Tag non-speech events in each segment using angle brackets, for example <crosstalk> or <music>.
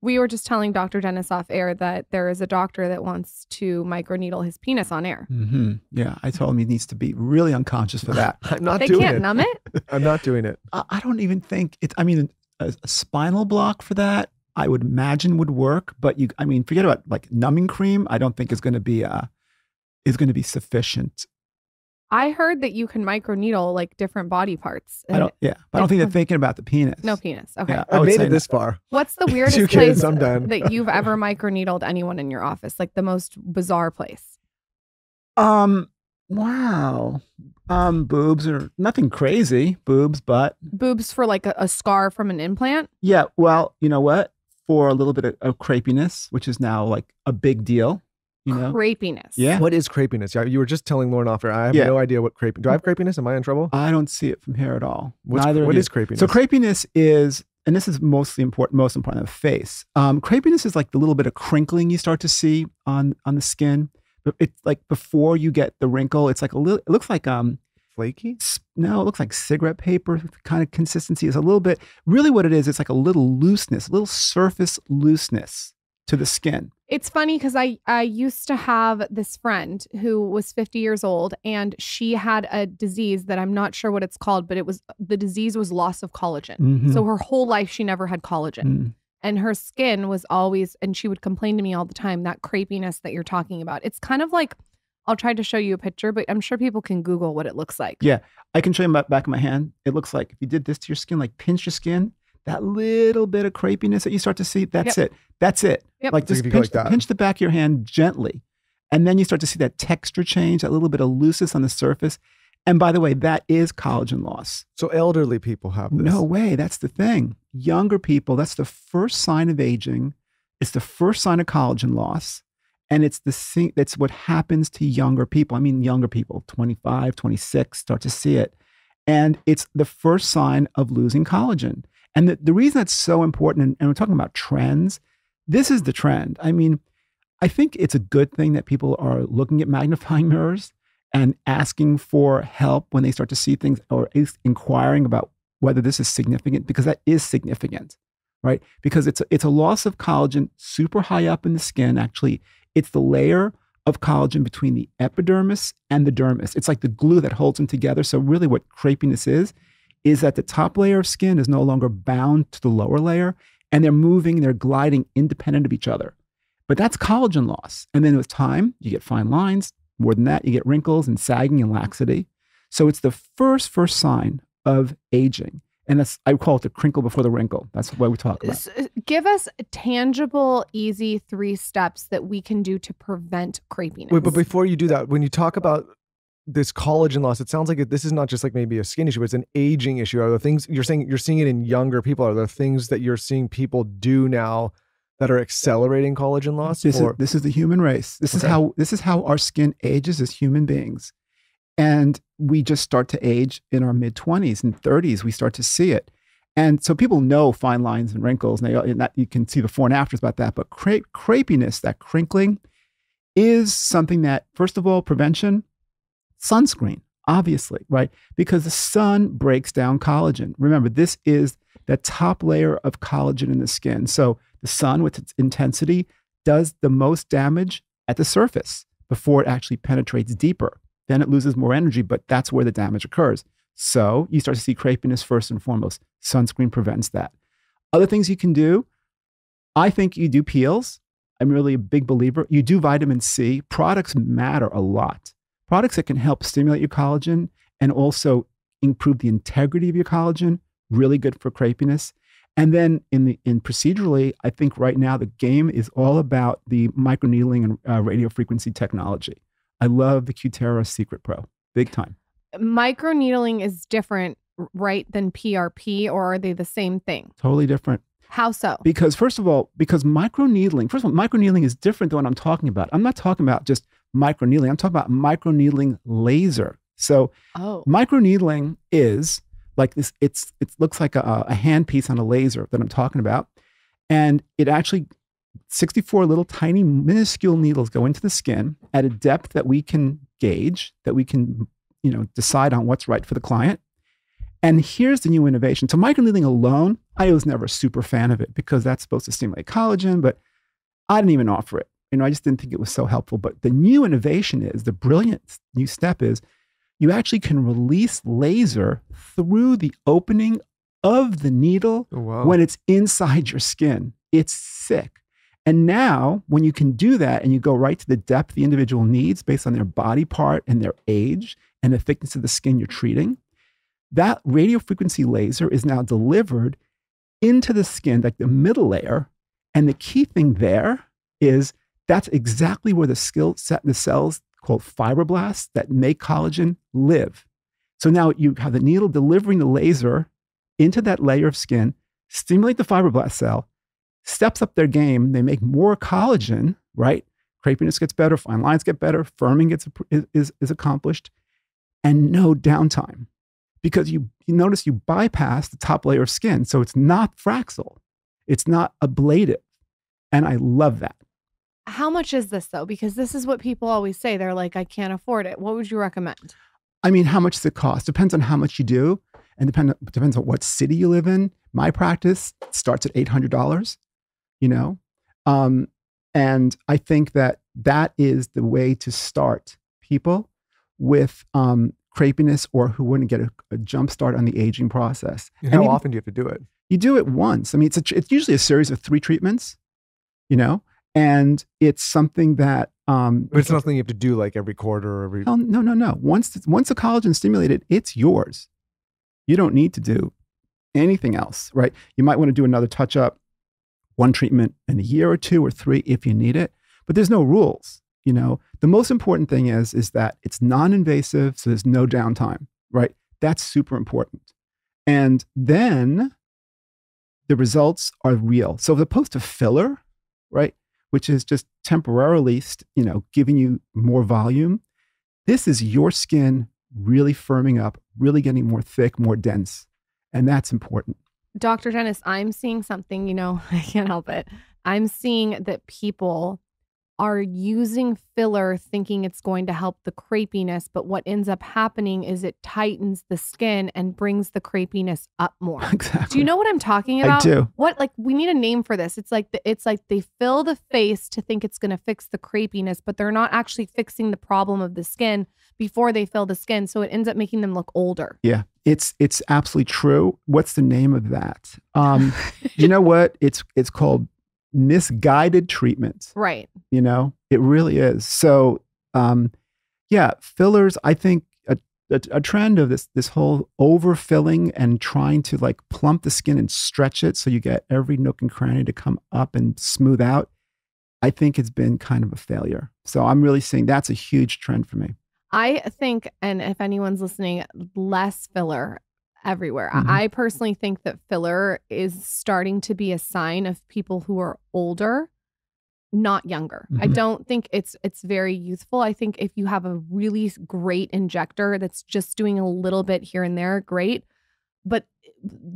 We were just telling Dr. Dennis off air that there is a doctor that wants to microneedle his penis on air. hmm Yeah, I told him he needs to be really unconscious for that. <laughs> I'm not They doing can't it. numb it. <laughs> I'm not doing it. I, I don't even think it's. I mean, a, a spinal block for that, I would imagine would work. But you, I mean, forget about like numbing cream. I don't think is going to be uh is going to be sufficient. I heard that you can microneedle like different body parts. I don't. Yeah, but I don't think they're thinking about the penis. No penis. Okay. Yeah, I I would made say it this far. What's the <laughs> weirdest Two place I'm done. that you've <laughs> ever microneedled anyone in your office? Like the most bizarre place? Um. Wow. Um. Boobs are nothing crazy. Boobs, but Boobs for like a, a scar from an implant? yeah. Well, you know what? For a little bit of, of crepiness, which is now like a big deal. You know. Crepiness. Yeah. What is crepiness? Yeah, You were just telling Lauryn off air. I have Yeah. no idea what creping. Do I have crepiness? Am I in trouble? I don't see it from here at all. What's, Neither of what you. is crepiness? So crepiness is, and this is mostly important, most important on the face. Um, crepiness is like the little bit of crinkling you start to see on on the skin. But it's like before you get the wrinkle, it's like a little. It looks like um, flaky. no, it looks like cigarette paper kind of consistency. It's a little bit. Really, what it is, it's like a little looseness, a little surface looseness to the skin. It's funny because I, I used to have this friend who was 50 years old and she had a disease that I'm not sure what it's called, but it was the disease was loss of collagen. Mhm. So her whole life she never had collagen. Mm. And her skin was always, and she would complain to me all the time, that crepiness that you're talking about. It's kind of like, I'll try to show you a picture, but I'm sure people can Google what it looks like. Yeah. I can show you my back of my hand. It looks like if you did this to your skin, like pinch your skin, that little bit of crepiness that you start to see, that's it. That's it. Yep. Like Like just pinch, go like pinch the back of your hand gently. And then you start to see that texture change, that little bit of looseness on the surface. And by the way, that is collagen loss. So elderly people have this. No way. That's the thing. Younger people, that's the first sign of aging. It's the first sign of collagen loss. And it's the thing, that's what happens to younger people. I mean, younger people, 25, 26, start to see it. And it's the first sign of losing collagen. And the, the reason that's so important, and, and we're talking about trends, this is the trend. I mean, I think it's a good thing that people are looking at magnifying <laughs> mirrors and asking for help when they start to see things or inquiring about whether this is significant because that is significant, right? Because it's a, it's a loss of collagen super high up in the skin. Actually, it's the layer of collagen between the epidermis and the dermis. It's like the glue that holds them together. So really, what crepiness is is that the top layer of skin is no longer bound to the lower layer, and they're moving, they're gliding independent of each other. But that's collagen loss. And then with time, you get fine lines. More than that, you get wrinkles and sagging and laxity. So it's the first, first sign of aging. And that's, I call it the crinkle before the wrinkle. That's what we talk about. Uh, Give us tangible, easy three steps that we can do to prevent crepiness. Wait, but before you do that, when you talk about this collagen loss, it sounds like it, this is not just like maybe a skin issue, but it's an aging issue. Are the things you're saying you're seeing it in younger people? Are there things that you're seeing people do now that are accelerating collagen loss? This is, this is the human race. This is how this is how our skin ages as human beings. And we just start to age in our mid 20s and 30s. We start to see it. And so people know fine lines and wrinkles, and, they, and that, you can see the before and afters about that. But cra- crepiness, that crinkling, is something that, first of all, prevention, sunscreen, obviously, right? Because the sun breaks down collagen. Remember, this is the top layer of collagen in the skin. So the sun, with its intensity, does the most damage at the surface before it actually penetrates deeper. Then it loses more energy, but that's where the damage occurs. So you start to see crepiness first and foremost. Sunscreen prevents that. Other things you can do, I think you do peels. I'm really a big believer. You do vitamin C. Products matter a lot. Products that can help stimulate your collagen and also improve the integrity of your collagen, really good for crepiness. And then in the in procedurally, I think right now the game is all about the microneedling and uh, radio frequency technology. I love the Cutera Secret Pro, big time. microneedling is different, right, than PRP, or are they the same thing? Totally different. How so? Because first of all, because microneedling, first of all, microneedling is different than what I'm talking about. I'm not talking about just microneedling. I'm talking about microneedling laser. So oh, microneedling is like this. It's it looks like a, a handpiece on a laser that I'm talking about, and it actually 64 little tiny minuscule needles go into the skin at a depth that we can gauge, that we can you know decide on what's right for the client, And here's the new innovation. So microneedling alone, I was never a super fan of it because that's supposed to stimulate collagen, but I didn't even offer it. You know, I just didn't think it was so helpful. But the new innovation is the brilliant new step is you actually can release laser through the opening of the needle Oh, wow. when it's inside your skin. It's sick. And now, when you can do that and you go right to the depth the individual needs based on their body part and their age and the thickness of the skin you're treating, that radio frequency laser is now delivered into the skin, like the middle layer. And the key thing there is that's exactly where the skill set, the cells called fibroblasts that make collagen live. So now you have the needle delivering the laser into that layer of skin, stimulate the fibroblast cell, steps up their game. They make more collagen, right? Crepiness gets better, fine lines get better, firming gets is, is, is accomplished, and no downtime because you, you notice you bypass the top layer of skin. So it's not fraxel, it's not ablative. And I love that. How much is this though? Because this is what people always say. They're like, I can't afford it. What would you recommend? I mean, how much does it cost? Depends on how much you do and depend, depends on what city you live in. My practice starts at $800, you know? Um, and I think that that is the way to start people with um, crepiness or who wouldn't get a, a jump start on the aging process. And And how even- often do you have to do it? you do it once. I mean, it's a, it's usually a series of three treatments, you know, and it's something that um, But it's nothing you have to do like every quarter or every. no, no, no, no. Once it's- once the collagen stimulated, it's yours. You don't need to do anything else, right? You might want to do another touch up, one treatment in a year or two or three if you need it, but there's no rules. You know, the most important thing is is that it's non-invasive, so there's no downtime, right? That's super important. And then the results are real. So as opposed to filler, right, which is just temporarily, you know, giving you more volume, this is your skin really firming up, really getting more thick, more dense, and that's important. Dr. Dennis, I'm seeing something, you know, <laughs> I can't help it. I'm seeing that people are using filler thinking it's going to help the crepiness, but what ends up happening is it tightens the skin and brings the crepiness up more. <laughs> Exactly. Do you know what I'm talking about? I do. What like we need a name for this. It's like the, it's like they fill the face to think it's going to fix the crepiness, but they're not actually fixing the problem of the skin before they fill the skin, so it ends up making them look older. Yeah, it's it's absolutely true. What's the name of that? Um, <laughs> you know what? It's it's called misguided treatment. right. You know, it really is. So, um, yeah, fillers. I think a, a, a trend of this this whole overfilling and trying to like plump the skin and stretch it so you get every nook and cranny to come up and smooth out. I think it's been kind of a failure. So I'm really seeing that's a huge trend for me. I think, and if anyone's listening, less filler everywhere. I- Mhm. I personally think that filler is starting to be a sign of people who are older, not younger. I Mhm. don't think it's it's very youthful. I think if you have a really great injector that's just doing a little bit here and there, great. But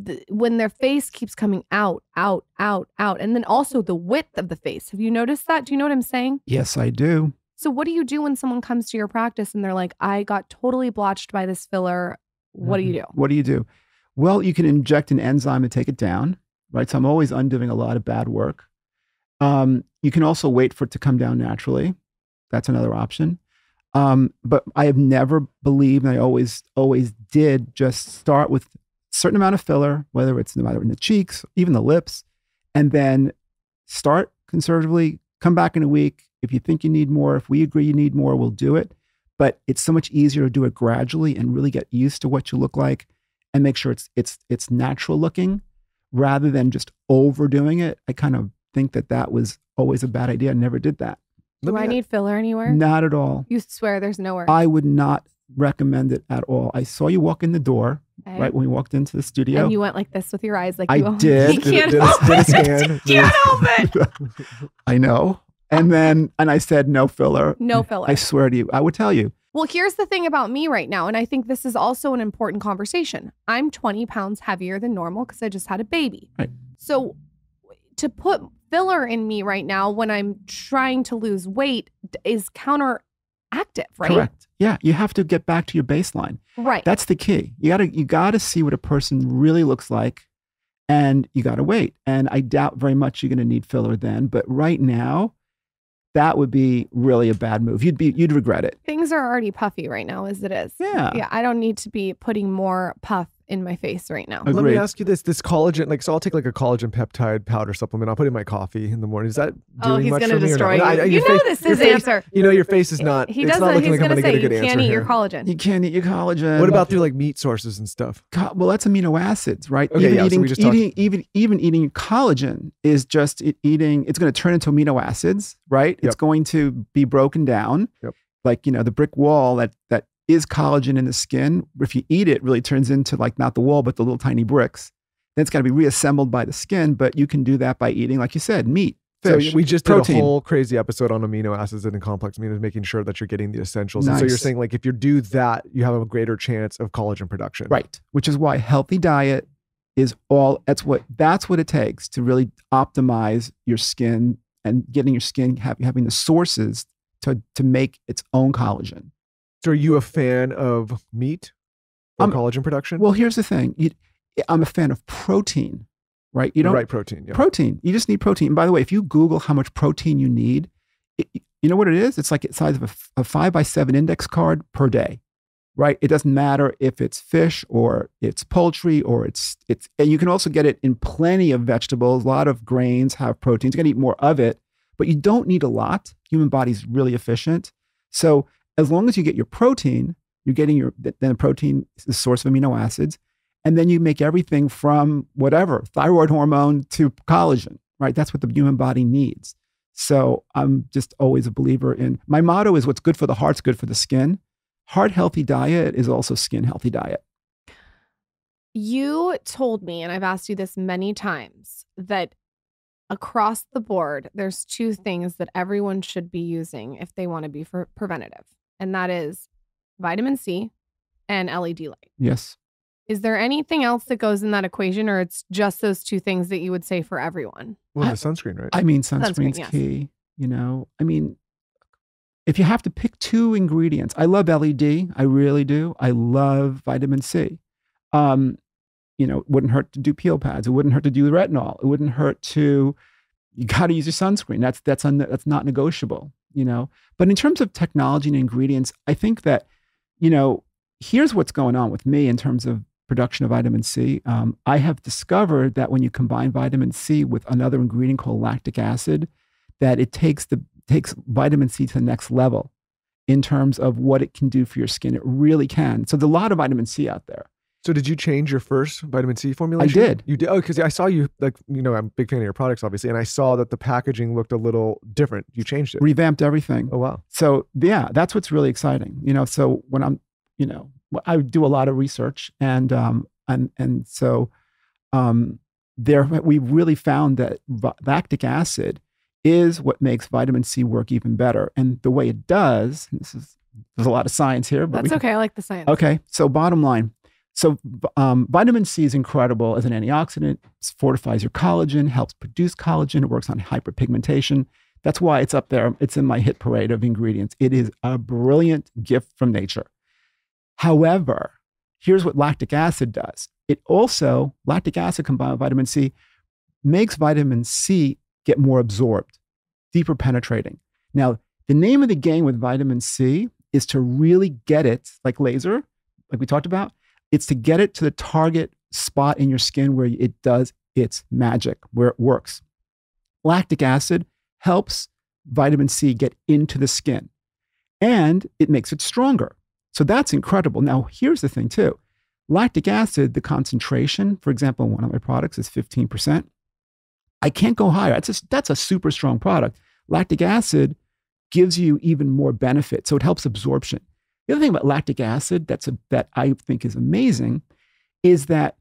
th- when their face keeps coming out, out, out, out, and then also the width of the face. Have you noticed that? Do you know what I'm saying? Yes, I do. So what do you do when someone comes to your practice and they're like, I got totally blotched by this filler? What do you do? What do you do? Well, you can inject an enzyme to take it down, right? So I'm always undoing a lot of bad work. Um, you can also wait for it to come down naturally. That's another option. Um, but I have never believed, and I always, always did, just start with a certain amount of filler, whether it's no matter in the cheeks, even the lips, and then start conservatively. Come back in a week if you think you need more. If we agree you need more, we'll do it. But it's so much easier to do it gradually and really get used to what you look like, and make sure it's it's it's natural looking, rather than just overdoing it. I kind of think that that was always a bad idea. I never did that. Do I need filler anywhere? Not at all. You swear there's nowhere. I would not recommend it at all. I saw you walk in the door Okay. right when we walked into the studio. And you went like this with your eyes, like I you, did. <laughs> You can't did, a, help did a it. scan. You can't help. <laughs> I know. And then, and I said, no filler. No filler. I swear to you, I would tell you. Well, here's the thing about me right now, and I think this is also an important conversation. I'm 20 pounds heavier than normal because I just had a baby. Right. So to put filler in me right now when I'm trying to lose weight is counteractive active, right? Correct. Yeah, you have to get back to your baseline. Right. That's the key. You gotta you gotta see what a person really looks like, and you gotta wait. And I doubt very much you're gonna need filler then. But right now, that would be really a bad move. You'd be you'd regret it. Things are already puffy right now as it is. Yeah. Yeah. I don't need to be putting more puff in my face right now. Agreed. Let me ask you this: This collagen, like, so I'll take like a collagen peptide powder supplement. I'll put it in my coffee in the morning. Is that oh, doing Oh, he's much gonna for me or destroy not? you. I- I- you your know face- this is your his face- answer. You know, your face is not. He it's doesn't. not looking He's like I'm gonna gonna say get a good you can't answer eat your here. collagen. You can't eat your collagen. What about through like meat sources and stuff? Co- well, that's amino acids, right? Okay, even yeah, so eating, we just talked- even even eating collagen is just eating. It's going to turn into amino acids, right? It's going to be broken down, Yep. like you know the brick wall that that is collagen in the skin. If you eat it, really turns into like not the wall, but the little tiny bricks. Then it's got to be reassembled by the skin, but you can do that by eating, like you said, meat, fish. so we just protein. did a whole crazy episode on amino acids and complex amino, making sure that you're getting the essentials. And so you're saying like if you do that, you have a greater chance of collagen production. Right. Which is why healthy diet is all that's what that's what it takes to really optimize your skin and getting your skin having the sources to to make its own collagen. So are you a fan of meat Um, collagen production? Well, here's the thing. You, I'm a fan of protein, right? You don't right protein. Yeah. protein. You just need protein. And by the way, if you Google how much protein you need, it, you know what it is? It's like the size of a five by seven index card per day, right? It doesn't matter if it's fish or it's poultry or it's it's. And you can also get it in plenty of vegetables. A lot of grains have proteins. You're gonna eat more of it, but you don't need a lot. Human body's really efficient. So as long as you get your protein, you're getting your then the protein is the source of amino acids. And then you make everything from whatever, thyroid hormone to collagen, right? That's what the human body needs. So I'm just always a believer in my motto is what's good for the heart's good for the skin. Heart healthy diet is also skin healthy diet. You told me, and I've asked you this many times, that across the board, there's two things that everyone should be using if they want to be for preventative, and that is vitamin C and LED light. Yes. Is there anything else that goes in that equation, or it's just those two things that you would say for everyone? Well, the sunscreen, right? I mean, Sunscreen, sunscreen's yes. key. You know, I mean, if you have to pick two ingredients, I love LED. I really do. I love vitamin C. Um, you know, it wouldn't hurt to do peel pads. It wouldn't hurt to do retinol. It wouldn't hurt to. You got to use your sunscreen. That's that's un, that's not negotiable. You know. But in terms of technology and ingredients, I think that, you know, here's what's going on with me in terms of production of vitamin C. Um, I have discovered that when you combine vitamin C with another ingredient called lactic acid, that it takes the takes vitamin C to the next level in terms of what it can do for your skin. It really can. So there's a lot of vitamin C out there. So did you change your first vitamin C formulation? I did. You did. Oh, because I saw you like you know I'm a big fan of your products, obviously, and I saw that the packaging looked a little different. You changed it. Revamped everything. Oh wow. So yeah, that's what's really exciting. You know, so when I'm, you know, I do a lot of research and um and and so um there we really found that va- lactic acid is what makes vitamin C work even better. And the way it does, this is there's a lot of science here, but That's we, okay. I like the science. Okay. So, bottom line so, um, vitamin C is incredible as an antioxidant. It fortifies your collagen, helps produce collagen. It works on hyperpigmentation. That's why it's up there. It's in my hit parade of ingredients. It is a brilliant gift from nature. However, here's what lactic acid does it also, lactic acid combined with vitamin C, makes vitamin C get more absorbed, deeper penetrating. Now, the name of the game with vitamin C is to really get it like laser, like we talked about, it's to get it to the target spot in your skin where it does its magic, where it works. Lactic acid helps vitamin C get into the skin and it makes it stronger. So that's incredible. Now, here's the thing too lactic acid, the concentration, for example, in one of my products is 15%. I can't go higher. That's a, that's a super strong product. Lactic acid gives you even more benefit. So it helps absorption. The other thing about lactic acid that's a, that I think is amazing is that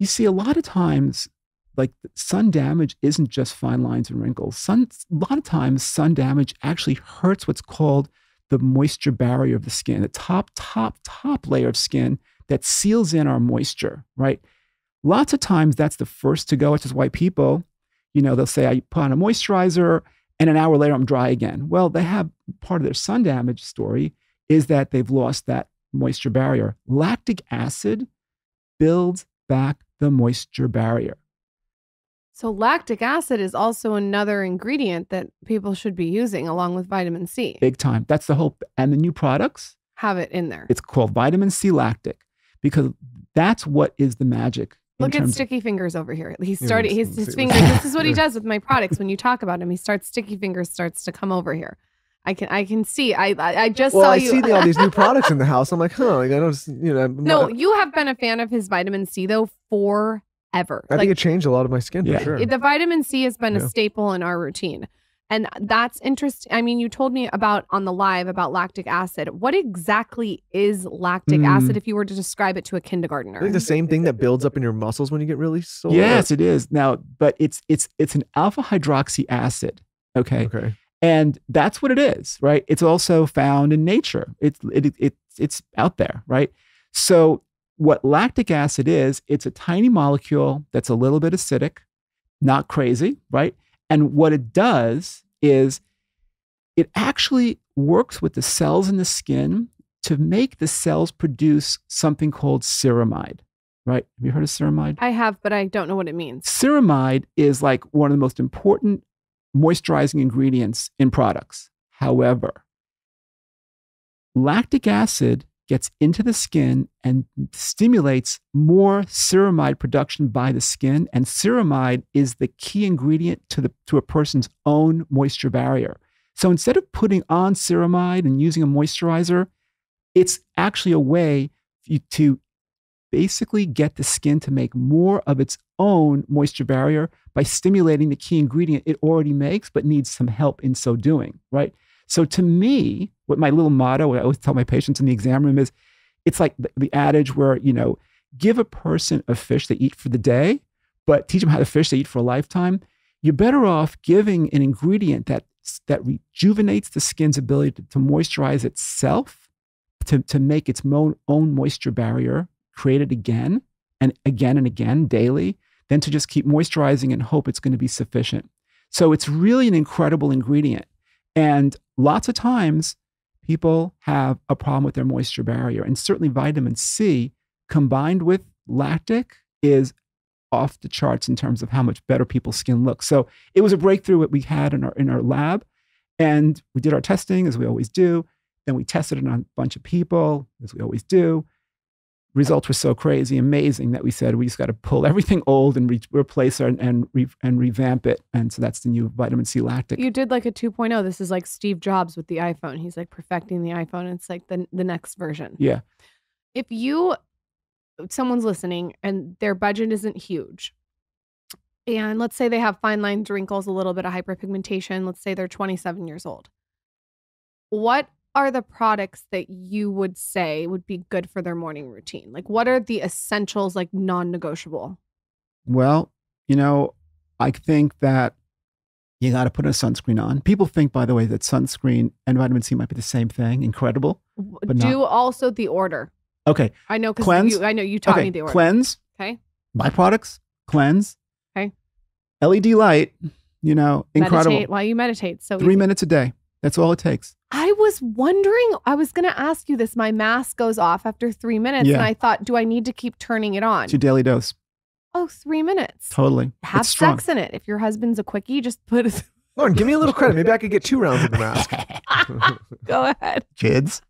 you see a lot of times, like sun damage isn't just fine lines and wrinkles. Sun, a lot of times, sun damage actually hurts what's called the moisture barrier of the skin, the top, top, top layer of skin that seals in our moisture, right? Lots of times that's the first to go, which is why people, you know, they'll say, I put on a moisturizer and an hour later I'm dry again. Well, they have part of their sun damage story is that they've lost that moisture barrier. Lactic acid builds back the moisture barrier. So lactic acid is also another ingredient that people should be using along with vitamin C. Big time. That's the hope. And the new products, Have it in there. it's called vitamin C lactic because that's what is the magic. Look at terms of- Sticky Fingers over here. He Yeah, started let's- his, his fingers. This <laughs> is what he does with my products. When you talk about him, he starts Sticky Fingers starts to come over here. I can I can see. I I, I just well, saw I you. see the, all these new <laughs> products in the house. I'm like, huh? Like, I don't, you know. I'm no, not- you have been a fan of his vitamin C though forever. I like think it changed a lot of my skin Yeah. for sure. the vitamin C has been Yeah. a staple in our routine. And that's interesting. I mean, you told me about on the live about lactic acid. What exactly is lactic Mm. acid if you were to describe it to a kindergartner? think the same thing that builds up in your muscles when you get really sore. Yes, it is. Now, but it's it's it's an alpha hydroxy acid. Okay. Okay. And that's what it is, right? It's also found in nature. It's it, it, it's out there, right? So what lactic acid is, it's a tiny molecule that's a little bit acidic, not crazy, right? And what it does is it actually works with the cells in the skin to make the cells produce something called ceramide, right? Have you heard of ceramide? I have, but I don't know what it means. Ceramide is like one of the most important moisturizing ingredients in products. However, lactic acid gets into the skin and stimulates more ceramide production by the skin. And ceramide is the key ingredient to, the, to a person's own moisture barrier. So instead of putting on ceramide and using a moisturizer, it's actually a way to basically get the skin to make more of its own moisture barrier by stimulating the key ingredient it already makes, but needs some help in so doing, right? So to me, what my little motto, what I always tell my patients in the exam room is, it's like the, the adage where, you know, give a person a fish they eat for the day, but teach them how to fish they eat for a lifetime. You're better off giving an ingredient that, that rejuvenates the skin's ability to, to moisturize itself, to, to make its mo- own moisture barrier, create it again and again and again daily, than to just keep moisturizing and hope it's going to be sufficient. So it's really an incredible ingredient. And lots of times people have a problem with their moisture barrier. And certainly vitamin C combined with lactic is off the charts in terms of how much better people's skin looks. So it was a breakthrough that we had in our in our lab. And we did our testing as we always do. Then we tested it on a bunch of people, as we always do. Results were so crazy, amazing that we said we just got to pull everything old and re- replace it and re- and revamp it. And so that's the new vitamin C lactic. You did like a 2.0. This is like Steve Jobs with the iPhone. He's like perfecting the iPhone. It's like the the next version. yeah. If you someone's listening and their budget isn't huge, and let's say they have fine lines, wrinkles, a little bit of hyperpigmentation, let's say they're 27 years old. What are the products that you would say would be good for their morning routine? Like what are the essentials like non-negotiable? Well, you know, I think that you got to put a sunscreen on. People think, by the way, that sunscreen and vitamin C might be the same thing. Incredible. But not- Do also the order. Okay. I know because Cleanse? you, I know you taught okay. me the order. Cleanse, Okay. byproducts, cleanse. Okay. LED light, you know, incredible. Meditate while you meditate. So Three easy. minutes a day. That's all it takes. I was wondering, I was going to ask you this. My mask goes off after three minutes. Yeah. And I thought, do I need to keep turning it on? It's your daily dose. Oh, three minutes. Totally. Have it's strong. sex in it. If your husband's a quickie, just put it. <laughs> Lauryn, give me a little credit. Maybe I could get two rounds of the mask. <laughs> <laughs> Go ahead. Kids.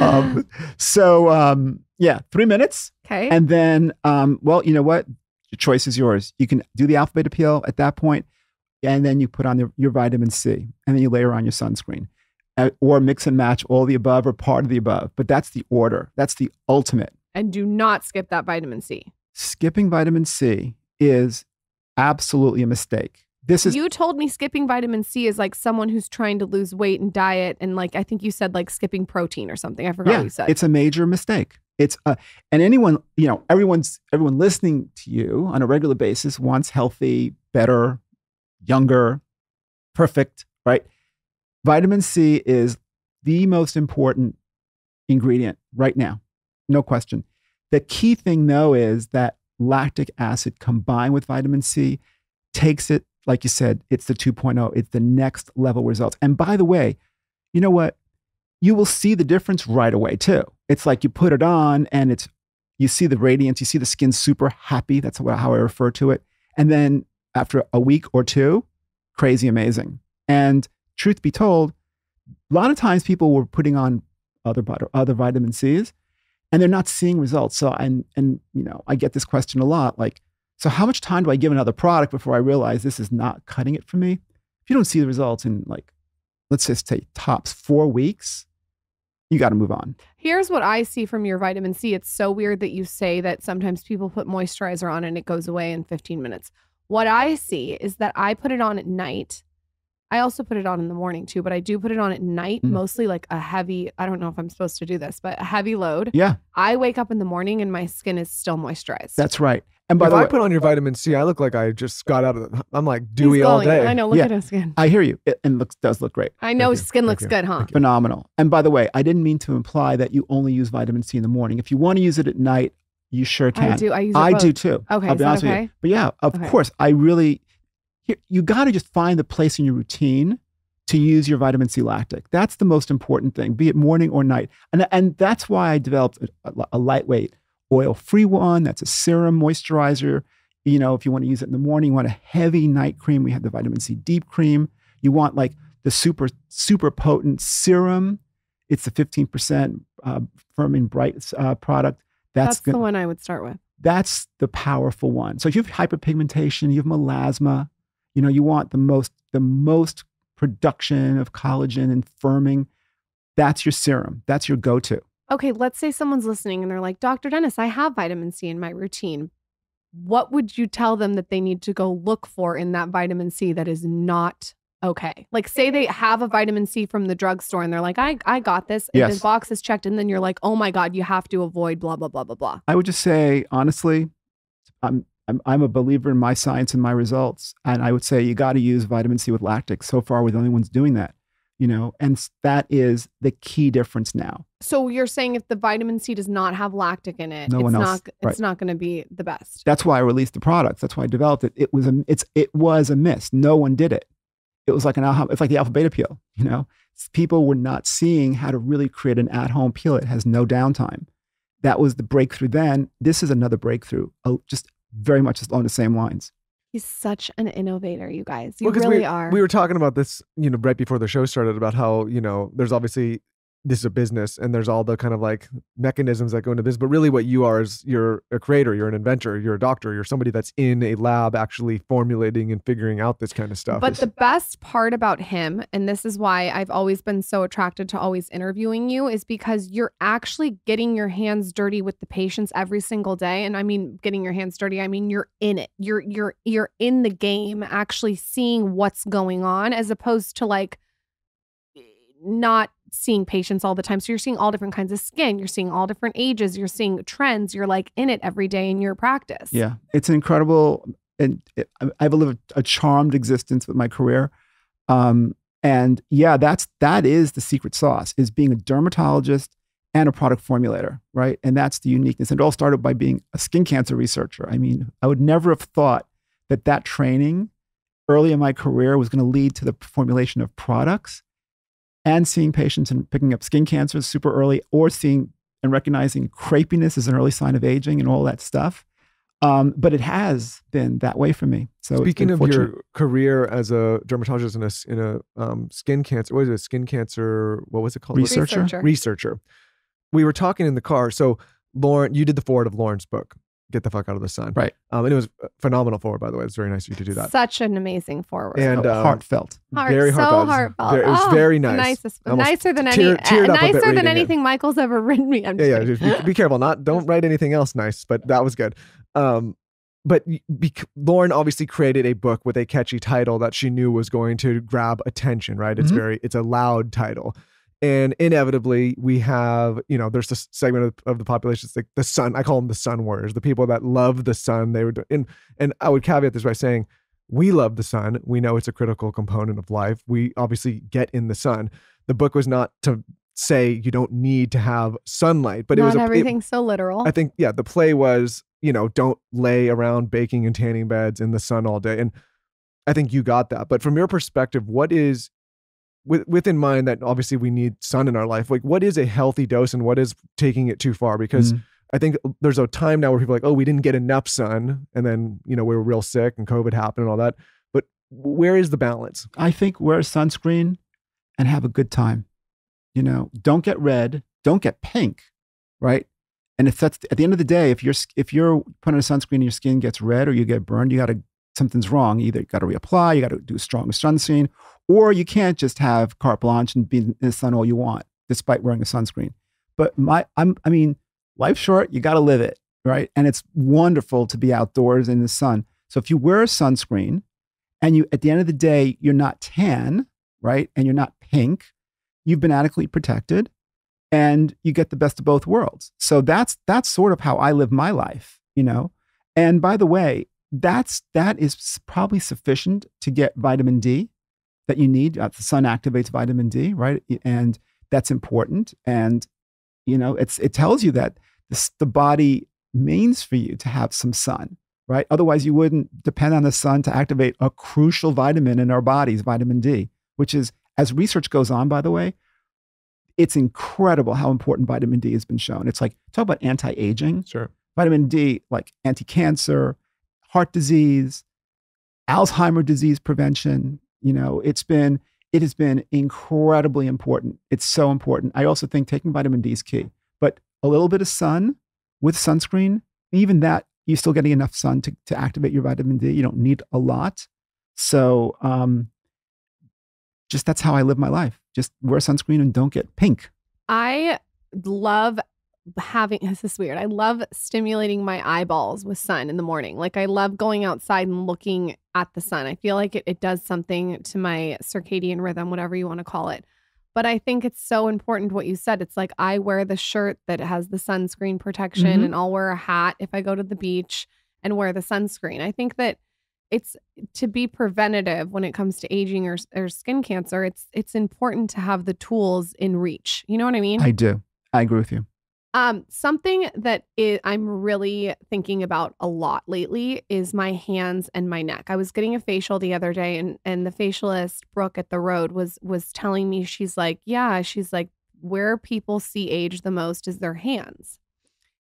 um, so, um, yeah, three minutes. Okay. And then, um, well, you know what? Your choice is yours. You can do the alpha beta peel at that point, and then you put on your, your vitamin C, and then you layer on your sunscreen, uh, or mix and match all the above or part of the above. But that's the order. That's the ultimate. and do not skip that vitamin C. Skipping vitamin C is absolutely a mistake. This is you told me skipping vitamin C is like someone who's trying to lose weight and diet. And like, I think you said like skipping protein or something. I forgot yeah, what you said. it's a major mistake. It's uh, and anyone you know, everyone's everyone listening to you on a regular basis wants healthy, better, younger, perfect, right? Vitamin C is the most important ingredient right now, no question. The key thing though is that lactic acid combined with vitamin C takes it like you said, it's the 2.0. It's the next level results. And by the way, you know what? You will see the difference right away too. It's like you put it on and it's you see the radiance, you see the skin super happy. That's how I refer to it. And then after a week or two, crazy amazing. And truth be told, a lot of times people were putting on other other vitamin C's and they're not seeing results. So and and you know, I get this question a lot like so how much time do I give another product before I realize this is not cutting it for me? If you don't see the results in like let's just say tops 4 weeks, you got to move on. Here's what I see from your vitamin C. It's so weird that you say that sometimes people put moisturizer on and it goes away in 15 minutes. What I see is that I put it on at night. I also put it on in the morning too, but I do put it on at night, mm. mostly like a heavy, I don't know if I'm supposed to do this, but a heavy load. Yeah. I wake up in the morning and my skin is still moisturized. That's right. And by if the I put on your vitamin C, I look like I just got out of the. I'm like dewy all day. I know. Look yeah. at his skin. I hear you. It and looks does look great. I know his skin looks good, huh? Phenomenal. And by the way, I didn't mean to imply that you only use vitamin C in the morning. If you want to use it at night, you sure can. I do. I use. I both. do too. Okay. I'll be honest okay? with you. But yeah, of okay. course, I really. You got to just find the place in your routine to use your vitamin C lactic. That's the most important thing, be it morning or night. And, and that's why I developed a, a lightweight oil free one. That's a serum moisturizer. You know, if you want to use it in the morning, you want a heavy night cream. We have the vitamin C deep cream. You want like the super, super potent serum. It's the 15% uh, Firming Bright uh, product. That's, that's the one I would start with. That's the powerful one. So if you have hyperpigmentation, you have melasma, you know, you want the most, the most production of collagen and firming, that's your serum. That's your go to. Okay, let's say someone's listening and they're like, Dr. Dennis, I have vitamin C in my routine. What would you tell them that they need to go look for in that vitamin C that is not okay? Like, say they have a vitamin C from the drugstore and they're like, I, I got this. And yes. the box is checked. And then you're like, oh my God, you have to avoid blah, blah, blah, blah, blah. I would just say, honestly, I'm I'm, I'm a believer in my science and my results. And I would say you got to use vitamin C with lactic. So far, we're the only ones doing that, you know, and that is the key difference now. So you're saying if the vitamin C does not have lactic in it, no it's one else, not right. it's not going to be the best. That's why I released the products. That's why I developed it. It was a it's it was a miss. No one did it. It was like an it's like the alpha beta peel, you know. People were not seeing how to really create an at-home peel. It has no downtime. That was the breakthrough then. This is another breakthrough. Oh, just very much along the same lines. He's such an innovator, you guys. You well, really we, are. We were talking about this, you know, right before the show started about how, you know, there's obviously this is a business and there's all the kind of like mechanisms that go into business. But really, what you are is you're a creator, you're an inventor, you're a doctor, you're somebody that's in a lab actually formulating and figuring out this kind of stuff. But the best part about him, and this is why I've always been so attracted to always interviewing you, is because you're actually getting your hands dirty with the patients every single day. And I mean, getting your hands dirty, I mean you're in it. You're you're you're in the game, actually seeing what's going on, as opposed to like eh, not seeing patients all the time. So you're seeing all different kinds of skin, you're seeing all different ages, you're seeing trends, you're like in it every day in your practice. Yeah. It's an incredible. And I've lived a charmed existence with my career. Um, and yeah, that's that is the secret sauce is being a dermatologist and a product formulator, right? And that's the uniqueness. And it all started by being a skin cancer researcher. I mean, I would never have thought that that training early in my career was going to lead to the formulation of products and seeing patients and picking up skin cancers super early or seeing and recognizing crepiness as an early sign of aging and all that stuff. Um, but it has been that way for me. So speaking of your career as a dermatologist in a in a um, skin cancer, what is it? Skin cancer? What was it called? Researcher. Researcher. Researcher. We were talking in the car. So Lauryn, you did the forward of Lauryn's book get the fuck out of the sun. Right. Um, and it was phenomenal forward, by the way. It's very nice of you to do that. Such an amazing forward. And um, heartfelt. Heart, very so heartfelt. heartfelt. It was oh, very nice. Nicest, nicer than tear, any, uh, nicer than it. anything Michael's ever written me. I'm yeah, yeah. Just be, be, careful. Not <laughs> don't write anything else nice, but that was good. Um, but be, Lauryn obviously created a book with a catchy title that she knew was going to grab attention. Right? It's Mhm. very it's a loud title. And inevitably, we have, you know, there's this segment of, of the population. It's like the sun. I call them the sun warriors, the people that love the sun. They would, and and I would caveat this by saying, we love the sun. We know it's a critical component of life. We obviously get in the sun. The book was not to say you don't need to have sunlight, but Not it was a, it- everything so literal. I think yeah, the play was you know don't lay around baking and tanning beds in the sun all day. And I think you got that. But from your perspective, what is with within mind that obviously we need sun in our life? Like, what is a healthy dose and what is taking it too far? Because Mhm. I think there's a time now where people are like, oh, we didn't get enough sun, and then you know we were real sick and COVID happened and all that. But where is the balance? I think wear sunscreen and have a good time. You know, don't get red, don't get pink, right? And if that's at the end of the day, if you're if you're putting a sunscreen and your skin gets red or you get burned, you got to something's wrong. Either you got to reapply, you got to do a stronger sunscreen, or you can't just have carte blanche and be in the sun all you want, despite wearing a sunscreen. But my, I'm, I mean, life's short. You got to live it, right? And it's wonderful to be outdoors in the sun. So if you wear a sunscreen, and you, at the end of the day, you're not tan, right, and you're not pink, you've been adequately protected, and you get the best of both worlds. So that's that's sort of how I live my life, you know. And by the way, that's that is probably sufficient to get vitamin D that you need. Uh, The sun activates vitamin D, right? And that's important. And you know, it's it tells you that this, the body means for you to have some sun, right? Otherwise, you wouldn't depend on the sun to activate a crucial vitamin in our bodies, vitamin D, which is as research goes on, by the way, it's incredible how important vitamin D has been shown. It's like talk about anti-aging Sure. vitamin D, like anti cancer, heart disease, Alzheimer disease prevention. You know, it's been, it has been incredibly important. It's so important. I also think taking vitamin D is key, but a little bit of sun with sunscreen, even that, you're still getting enough sun to, to activate your vitamin D. You don't need a lot. So, um, just that's how I live my life. Just wear sunscreen and don't get pink. I love having <laughs> this is weird. I love stimulating my eyeballs with sun in the morning. Like I love going outside and looking at the sun. I feel like it, it does something to my circadian rhythm, whatever you want to call it. But I think it's so important what you said. It's like I wear the shirt that has the sunscreen protection Mhm. and I'll wear a hat if I go to the beach and wear the sunscreen. I think that it's to be preventative when it comes to aging or, or skin cancer. It's it's important to have the tools in reach. You know what I mean? I do. I agree with you. Um, something that I'm really thinking about a lot lately is my hands and my neck. I was getting a facial the other day, and and the facialist Brooke at the road was was telling me she's like, yeah, she's like, where people see age the most is their hands.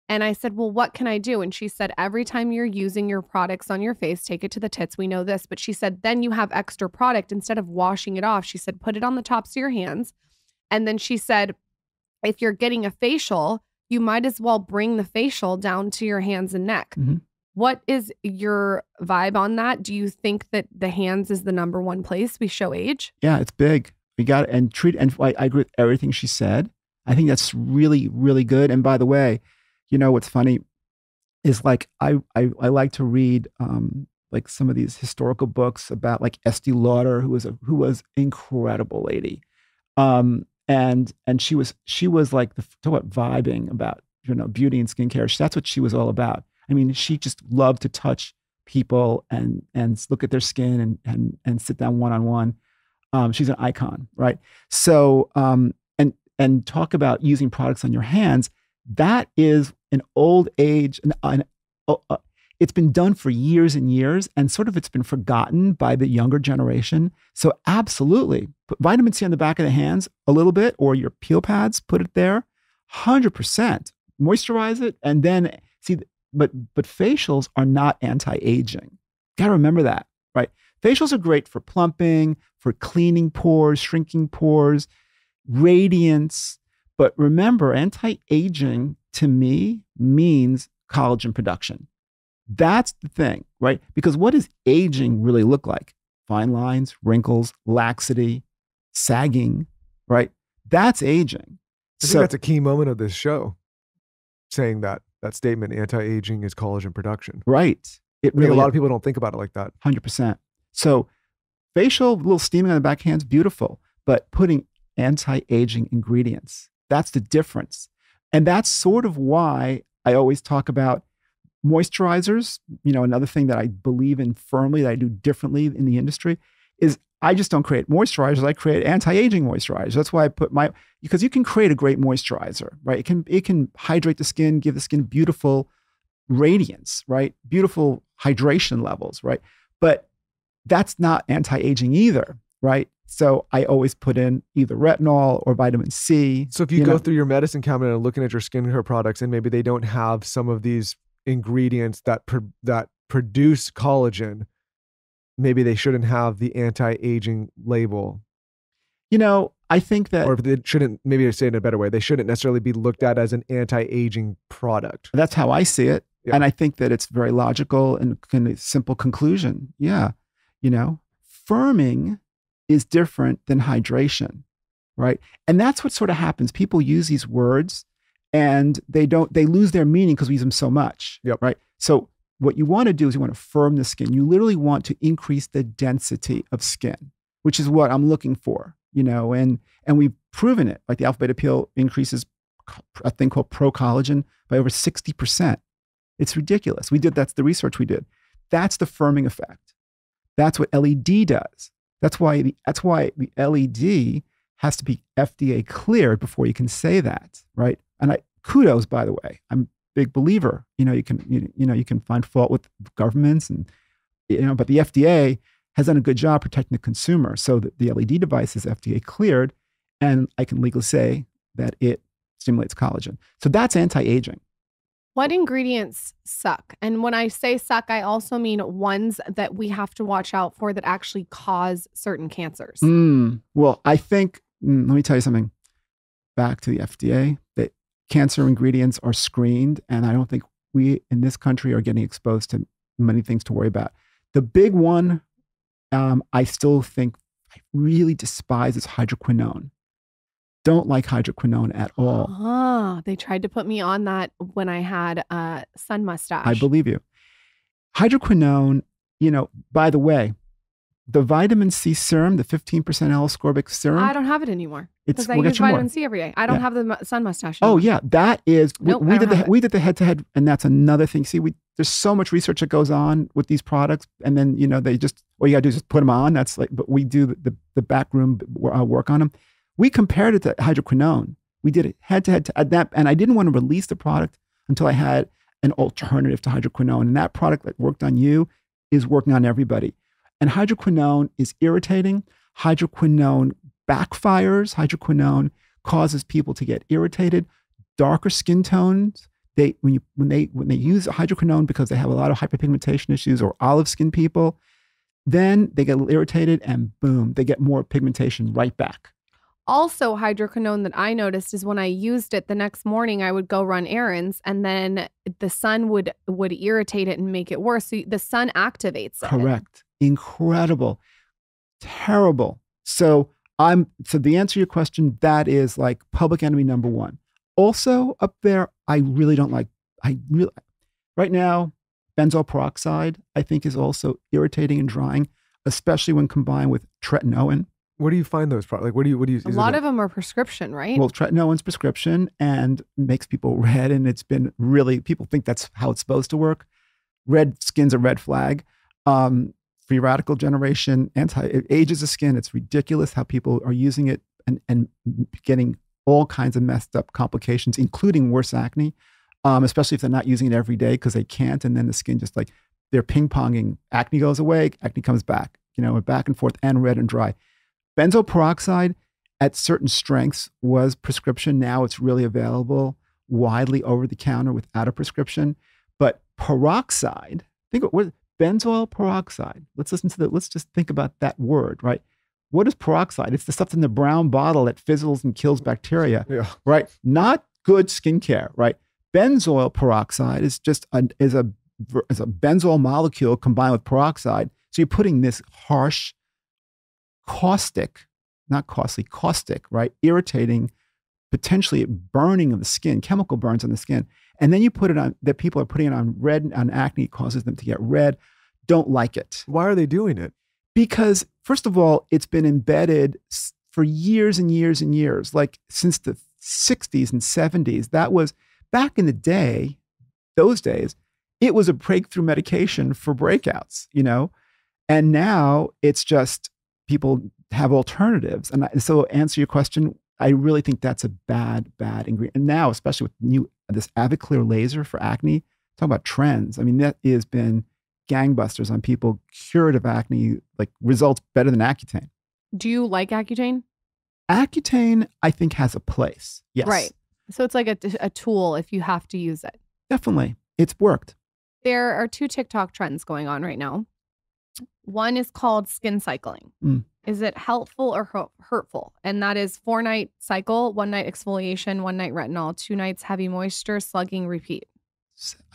And I said, well, what can I do? And she said, every time you're using your products on your face, take it to the tits. We know this, but she said, then you have extra product instead of washing it off. She said, put it on the tops of your hands, and then she said, if you're getting a facial you might as well bring the facial down to your hands and neck. Mhm. What is your vibe on that? Do you think that the hands is the number one place we show age? Yeah, it's big. We got and treat and I, I agree with everything she said. I think that's really really good. And by the way, you know what's funny is like I I, I like to read um, like some of these historical books about like Estee Lauder, who was a who was incredible lady, um, and and she was she was like the talk about vibing about you know beauty and skincare. That's what she was all about. I mean, she just loved to touch people and and look at their skin and and and sit down one on one. Um, she's an icon, right? So, um, and and talk about using products on your hands. That is an old age, an, an it's been done for years and years, and sort of it's been forgotten by the younger generation. So, absolutely, put vitamin C on the back of the hands a little bit, or your peel pads, put it there, hundred percent. Moisturize it, and then see. But but facials are not anti-aging. Got to remember that, right? Facials are great for plumping, for cleaning pores, shrinking pores, radiance. But remember, anti aging to me means collagen production. That's the thing, right? Because what does aging really look like? Fine lines, wrinkles, laxity, sagging, right? That's aging. I think that's a key moment of this show, saying that that statement, anti-aging is collagen production. right. It really a lot of people don't think about it like that. Hundred percent. So, facial, little steaming on the back hands, beautiful. But putting anti-aging ingredients, that's the difference, and that's sort of why I always talk about moisturizers. You know, another thing that I believe in firmly that I do differently in the industry is I just don't create moisturizers. I create anti-aging moisturizers. That's why I put my because you can create a great moisturizer, right? It can it can hydrate the skin, give the skin beautiful radiance, right? Beautiful hydration levels, right? But that's not anti-aging either, right? So I always put in either retinol or vitamin C. So if you, go know. through your medicine cabinet and looking at your skincare products, and maybe they don't have some of these ingredients that pro- that produce collagen, maybe they shouldn't have the anti-aging label, You know, I think that or they shouldn't. Maybe I say it in a better way. They shouldn't necessarily be looked at as an anti-aging product. that's how I see it. Yeah. And I think that it's very logical and kind of simple conclusion. Yeah. You know, firming is different than hydration, right? And that's what sort of happens. People use these words and they don't, they lose their meaning because we use them so much. Yep. Right. So what you want to do is you want to firm the skin. You literally want to increase the density of skin, which is what I'm looking for, you know, and and we've proven it. Like the alpha beta peel increases a thing called pro collagen by over 60%. It's ridiculous. We did that's the research we did. That's the firming effect. That's what LED does. That's why the that's why the LED has to be FDA cleared before you can say that, right? And I kudos by the way. I'm a big believer. You know, you can you, you know, you can find fault with governments and you know, but the FDA has done a good job protecting the consumer. So that the LED device is FDA cleared and I can legally say that it stimulates collagen. So that's anti-aging. What ingredients suck? And when I say suck, I also mean ones that we have to watch out for that actually cause certain cancers. Mm, well, I think, mm, let me tell you something. Back to the FDA, that cancer ingredients are screened, and I don't think we in this country are getting exposed to many things to worry about. The big one, um, I still think I really despise is hydroquinone. Don't like hydroquinone at all. Ah, they tried to put me on that when I had uh, sun mustache. I believe you. Hydroquinone, you know, by the way, the vitamin C serum, the 15% L-ascorbic serum, I don't have it anymore it's because I we'll get use you more. vitamin C every day. I don't Yeah. have the sun mustache. Oh yeah, that is. we- Nope, we, did the we did the head to head, and that's another thing. See, we there's so much research that goes on with these products, and then you know they just all you gotta do is just put them on. That's like, but we do the the, the backroom uh, work on them. We compared it to hydroquinone. We did it head to head to that, and I didn't want to release the product until I had an alternative to hydroquinone, and that product that worked on you is working on everybody. And hydroquinone is irritating. Hydroquinone backfires. Hydroquinone causes people to get irritated. Darker skin tones. They when you when they when they use hydroquinone because they have a lot of hyperpigmentation issues or olive skin people, then they get a little irritated and boom, they get more pigmentation right back. Also, hydroquinone that I noticed is when I used it the next morning, I would go run errands, and then the sun would would irritate it and make it worse. So the sun activates it. Correct. Incredible. Terrible. So I'm so the answer to your question, that is like public enemy number one. Also up there, I really don't like I really right now, benzoyl peroxide, I think is also irritating and drying, especially when combined with tretinoin. Where do you find those products? Like, what do you what do you? A is it lot of them are prescription, right? Well, tretinoin's prescription and makes people <laughs> red, and it's been really people think that's how it's supposed to work. Red skin's a red flag. Um, free radical generation, anti ages the skin. It's ridiculous how people are using it and and getting all kinds of messed up complications, including worse acne. Um, especially if they're not using it every day because they can't, and then the skin just like they're ping ponging. Acne goes away, acne comes back. You know, back and forth, and red and dry. Benzoyl peroxide at certain strengths was prescription. Now it's really available widely over the counter without a prescription. But peroxide, think what benzoyl peroxide. Let's listen to the, let's just think about that word, right? What is peroxide? It's the stuff in the brown bottle that fizzles and kills bacteria, <laughs> Yeah. right? Not good skincare, right? Benzoyl peroxide is just a, is a is a benzoyl molecule combined with peroxide. So you're putting this harsh, caustic, not costly, caustic, right? Irritating, potentially burning of the skin, chemical burns on the skin. And then you put it on that people are putting it on red on acne, causes them to get red. Don't like it. Why are they doing it? Because first of all, it's been embedded for years and years and years, like since the 60s and 70s. That was back in the day, those days, it was a breakthrough medication for breakouts, you know? And now it's just people have alternatives. And so, answer your question, I really think that's a bad, bad ingredient. And now, especially with new this Aviclear laser for acne, talking about trends. I mean, that has been gangbusters on people, cured of acne, like results better than Accutane. Do you like Accutane? Accutane, I think, has a place. Yes. Right. So it's like a, a tool if you have to use it. Definitely. It's worked. There are two TikTok trends going on right now. One is called skin cycling. Mm. Is it helpful or hurtful? And that is four night cycle, one night exfoliation, one night retinol, two nights heavy moisture, slugging, repeat.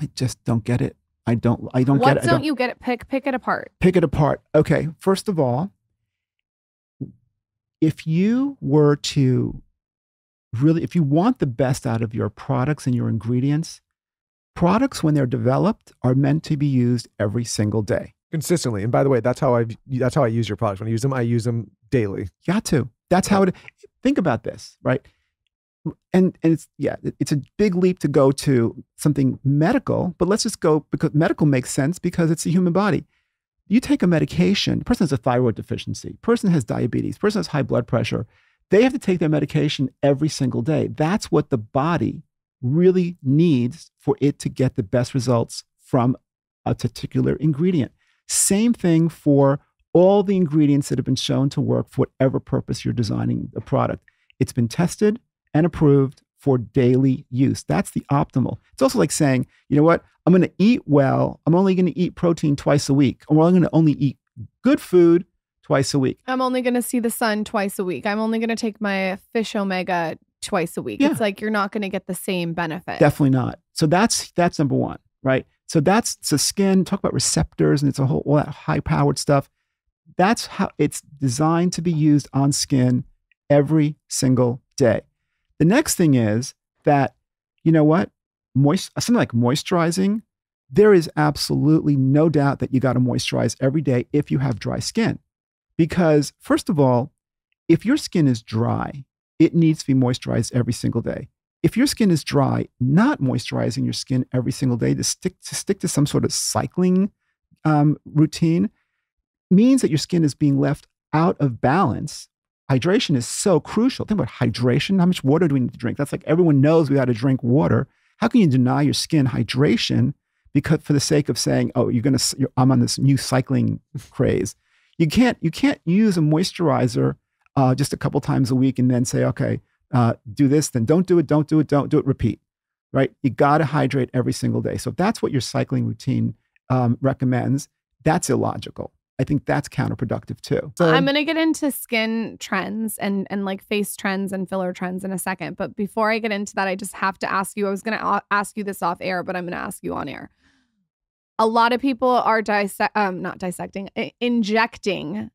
I just don't get it. I don't. I don't what get it. Don't don't you get it? Pick pick it apart. pick it apart. Okay. First of all, if you were to really, if you want the best out of your products and your ingredients, products when they're developed are meant to be used every single day. Consistently. And by the way, that's how I that's how I use your products. When I use them, I use them daily. You got to. That's how it. Think about this, right? And and it's yeah, it's a big leap to go to something medical, but let's just go because medical makes sense because it's the human body. You take a medication. Person has a thyroid deficiency. Person has diabetes. Person has high blood pressure. They have to take their medication every single day. That's what the body really needs for it to get the best results from a particular ingredient. Same thing for all the ingredients that have been shown to work for whatever purpose you're designing the product. It's been tested and approved for daily use. That's the optimal. It's also like saying, you know what? I'm going to eat well. I'm only going to eat protein twice a week, or I'm only going to only eat good food twice a week. I'm only going to see the sun twice a week. I'm only going to take my fish omega twice a week. Yeah. It's like you're not going to get the same benefit. Definitely not. So that's that's number one, right? So that's the skin. Talk about receptors, and it's a whole all that high powered stuff. That's how it's designed to be used on skin every single day. The next thing is that you know what, moist something like moisturizing. There is absolutely no doubt that you got to moisturize every day if you have dry skin, because first of all, if your skin is dry, it needs to be moisturized every single day if your skin is dry, not moisturizing your skin every single day to stick to stick to some sort of cycling um, routine means that your skin is being left out of balance. Hydration is so crucial. Think about hydration. How much water do we need to drink? That's like everyone knows we got to drink water. How can you deny your skin hydration because for the sake of saying, "Oh, you're gonna, you're, I'm on this new cycling <laughs> craze"? You can't. You can't use a moisturizer uh, just a couple times a week and then say, "Okay, uh, do this, then don't do it, don't do it, don't do it, repeat. Right? You got to hydrate every single day. So if that's what your cycling routine um, recommends, that's illogical. I think that's counterproductive too. So I'm gonna get into skin trends and and like face trends and filler trends in a second. But before I get into that, I just have to ask you. I was gonna ask you this off air, but I'm gonna ask you on air. A lot of people are dissect, um, not dissecting, i- injecting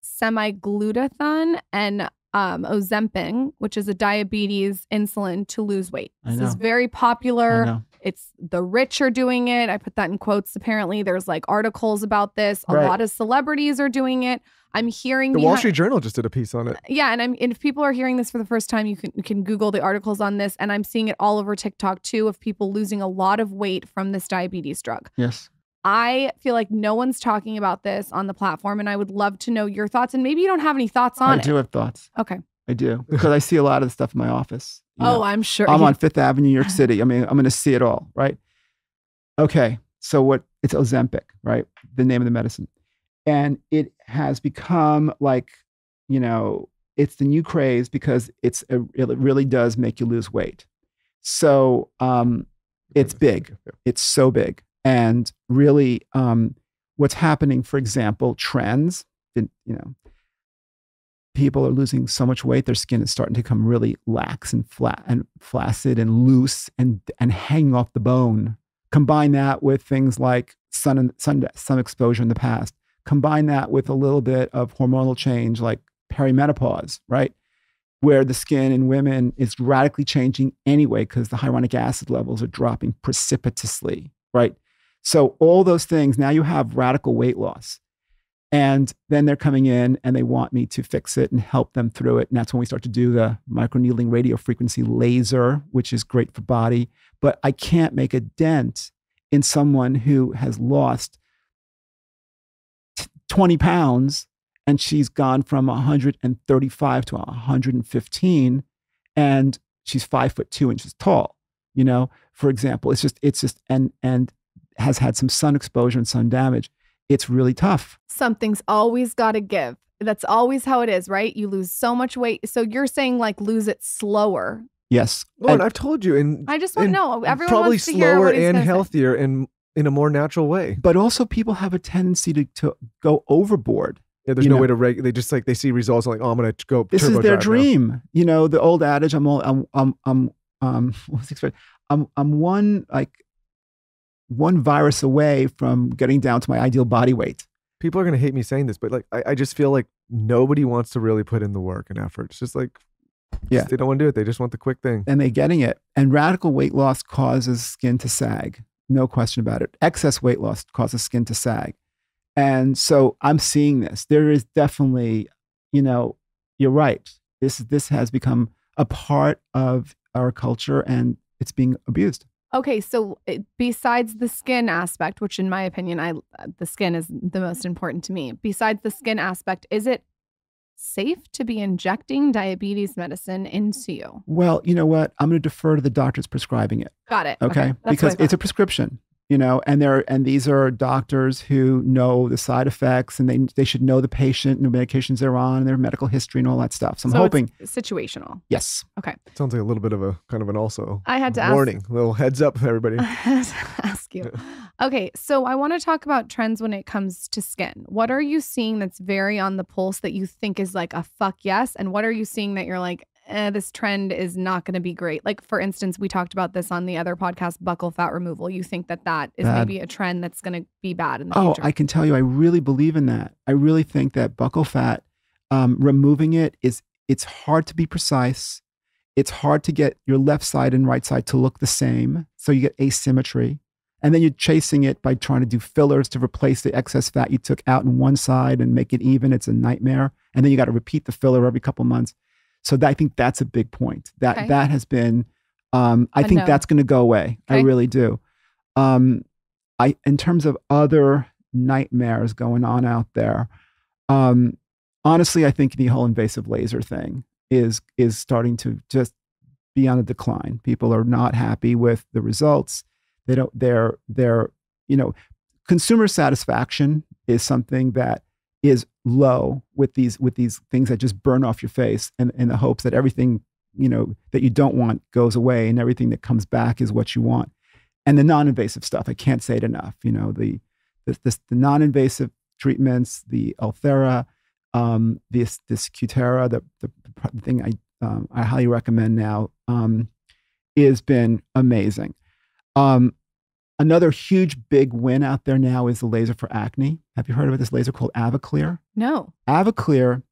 semi-glutathione and um, Ozempic, which is a diabetes insulin to lose weight. This is very popular. It's the rich are doing it. I put that in quotes. Apparently, there's like articles about this. A Right. lot of celebrities are doing it. I'm hearing The Wall Street Journal just did a piece on it. yeah, and I'm and if people are hearing this for the first time, you can you can Google the articles on this, and I'm seeing it all over TikTok too of people losing a lot of weight from this diabetes drug. Yes. I feel like no one's talking about this on the platform, and I would love to know your thoughts. And maybe you don't have any thoughts I on it. do have thoughts. Okay. I do because I see a lot of the stuff in my office. you Oh, know. I'm sure. I'm on <laughs> Fifth Avenue, New York City. I mean, I'm going to see it all, right? Okay, so what? It's Ozempic, right? The name of the medicine, and it has become like, you know, it's the new craze because it's a, it really does make you lose weight. So um, it's big. It's so big, and really, um, what's happening? For example, trends. You know, people are losing so much weight their skin is starting to become really lax and flat and flaccid and loose and and hanging off the bone combine that with things like sun and sun sun exposure in the past combine that with a little bit of hormonal change like perimenopause right where the skin in women is radically changing anyway because the hyaluronic acid levels are dropping precipitously right so all those things now you have radical weight loss and then they're coming in and they want me to fix it and help them through it. And that's when we start to do the microneedling radio frequency laser, which is great for body. But I can't make a dent in someone who has lost 20 pounds and she's gone from 135 to 115 and she's five foot two inches tall. You know, for example, it's just, it's just, and, and, has had some sun exposure and sun damage, it's really tough. Something's always got to give. That's always how it is, right? You lose so much weight. So you're saying like lose it slower. Yes. Well, and And- I've told you, and I just want to know. Everyone probably wants to hear slower what he's and gonna say. healthier and in a more natural way. but also people have a tendency to, to go overboard. Yeah, there's You no know. way to reg. They just like they see results like, oh, I'm gonna go. This is their drive now. dream. You know, the old adage, I'm all, I'm, I'm, I'm, um, <laughs> what's the expression? I'm, I'm one, like, one virus away from getting down to my ideal body weight. People are gonna hate me saying this, but like, I, I just feel like nobody wants to really put in the work and effort. It's just like, Yeah. they don't want to do it. They just want the quick thing. and they're getting it. And radical weight loss causes skin to sag. No question about it. Excess weight loss causes skin to sag. And so I'm seeing this. There is definitely, you know, you're right. This this has become a part of our culture and it's being abused. Okay, so eh, besides the skin aspect, which in my opinion, I uh, the skin is the most important to me. Besides the skin aspect, is it safe to be injecting diabetes medicine into you? Well, you know what? I'm going to defer to the doctors prescribing it. Got it. Okay, what because it's a prescription. You know, and they're and these are doctors who know the side effects and they they should know the patient and the medications they're on and their medical history and all that stuff. So I'm So it's hoping, situational. yes. Okay sounds like a little bit of a kind of an also I had to ask warning, little heads up, everybody. I had to ask you. <laughs> Okay, so I want to talk about trends when it comes to skin. What are you seeing that's very on the pulse that you think is like a fuck yes? And what are you seeing that you're like, eh, this trend is not going to be great? Like, for instance, we talked about this on the other podcast, buccal fat removal. You think that that is Bad. maybe a trend that's going to be bad in the Oh, future? I can tell you, I really believe in that. I really think that buccal fat, um, removing it is it's hard to be precise. It's hard to get your left side and right side to look the same, so you get asymmetry. And then you're chasing it by trying to do fillers to replace the excess fat you took out in one side and make it even. It's a nightmare. And then you got to repeat the filler every couple months. So that, I think that's a big point. That Okay. that has been. Um, I A think no. that's going to go away. I really do. Um, I in terms of other nightmares going on out there. Um, honestly, I think the whole invasive laser thing is is starting to just be on a decline. People are not happy with the results. They don't. They're they're you know, consumer satisfaction is something that is low with these with these things that just burn off your face, and in the hopes that everything you know that you don't want goes away, and everything that comes back is what you want. And the non-invasive stuff, I can't say it enough. You know, the the, the, the non-invasive treatments, the Ulthera, um, this this Cutera, the, the the thing I um, I highly recommend now, um, has been amazing. Um, another huge big win out there now is the laser for acne. Have you heard about this laser called AviClear? no. AviClear,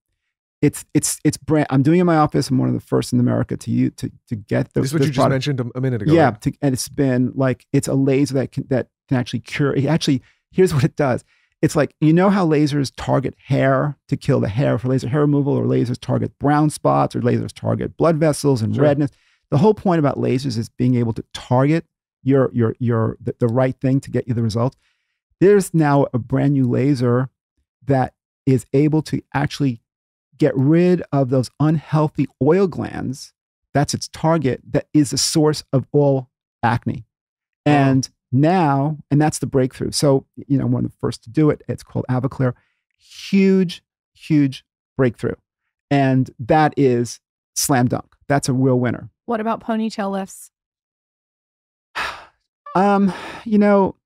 it's it's it's brand. I'm doing it in my office. I'm one of the first in America to you to to get the, this is what you just mentioned a- a minute ago. Yeah, right? to, and it's been like it's a laser that can that can actually cure. It actually, here's what it does. It's like you know how lasers target hair to kill the hair for laser hair removal, or lasers target brown spots, or lasers target blood vessels and Sure. redness. The whole point about lasers is being able to target your your your the, the right thing to get you the result. There's now a brand new laser that is able to actually get rid of those unhealthy oil glands. That's its target. That is the source of all acne. And now, and that's the breakthrough. So, you know, one of the first to do it. It's called AviClear. Huge, huge breakthrough. And that is slam dunk. That's a real winner. What about ponytail lifts? Um, you know,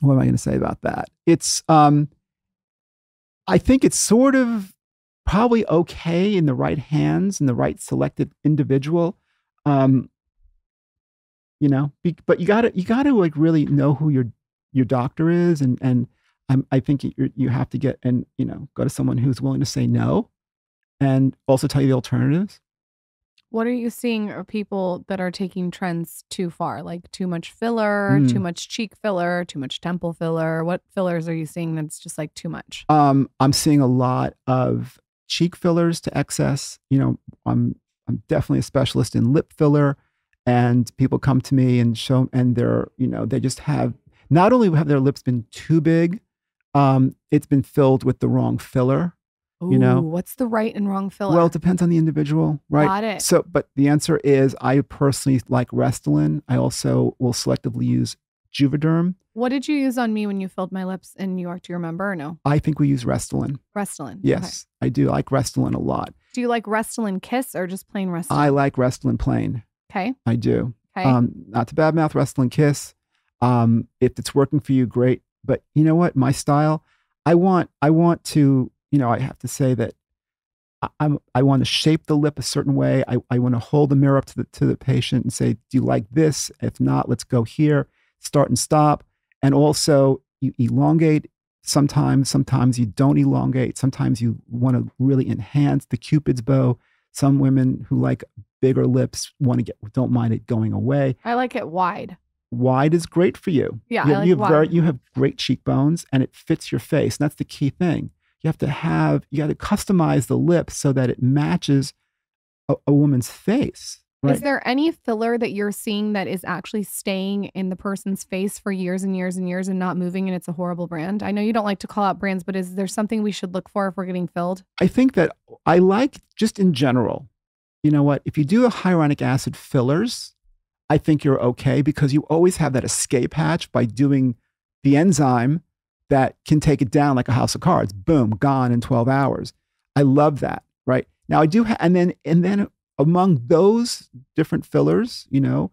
what am I going to say about that? It's um I think it's sort of probably okay in the right hands and the right selected individual. Um you know, be, but you got to you got to like really know who your your doctor is and and I'm, I think you you have to get and you know go to someone who's willing to say no and also tell you the alternatives. What are you seeing are people that are taking trends too far, like too much filler, too Mm. much cheek filler, too much temple filler? What fillers are you seeing that's just like too much? Um, I'm seeing a lot of cheek fillers to excess. You know, I'm I'm definitely a specialist in lip filler, and people come to me and show, and they're you know they just have not only have their lips been too big, um, it's been filled with the wrong filler. You know? What's the right and wrong filler? Well, it depends on the individual, right? Got it. So, but the answer is I personally like Restylane. I also will selectively use Juvederm. What did you use on me when you filled my lips in New York? Do you remember or no? I think we use Restylane. Restylane. Okay. Yes, I do like Restylane a lot. Do you like Restylane Kysse or just plain Restylane? I like Restylane plain. okay. I do. Okay. Um, not to badmouth Restylane Kysse. Um, if it's working for you, great. But you know what? My style, I want, I want to, you know, I have to say that I- I'm, I want to shape the lip a certain way. I, I want to hold the mirror up to the to the patient and say, do you like this? If not, let's go here. Start and stop. And also, you elongate sometimes. Sometimes you don't elongate. Sometimes you want to really enhance the cupid's bow. Some women who like bigger lips want to get don't mind it going away. I like it wide. Wide is great for you. Yeah, you, I like you have very, wide. you have great cheekbones and it fits your face. And that's the key thing. You have to have you got to customize the lips so that it matches a, a woman's face. Right. Is there any filler that you're seeing that is actually staying in the person's face for years and years and years and not moving and it's a horrible brand? I know you don't like to call out brands, but is there something we should look for if we're getting filled? I think that I like just in general, you know what? If you do a hyaluronic acid fillers, I think you're okay because you always have that escape hatch by doing the enzyme that can take it down like a house of cards. Boom, gone in 12 hours. I love that, right? Now I do ha- and then and then among those different fillers, you know,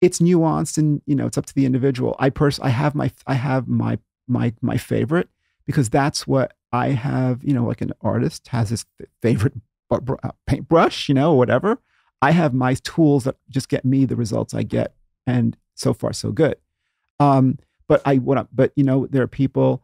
it's nuanced and you know, it's up to the individual. I pers- I have my I have my my my favorite because that's what I have, you know, like an artist has his favorite uh, paintbrush, you know, or whatever. I have my tools that just get me the results I get, and so far so good. Um, but I want, but you know, there are people,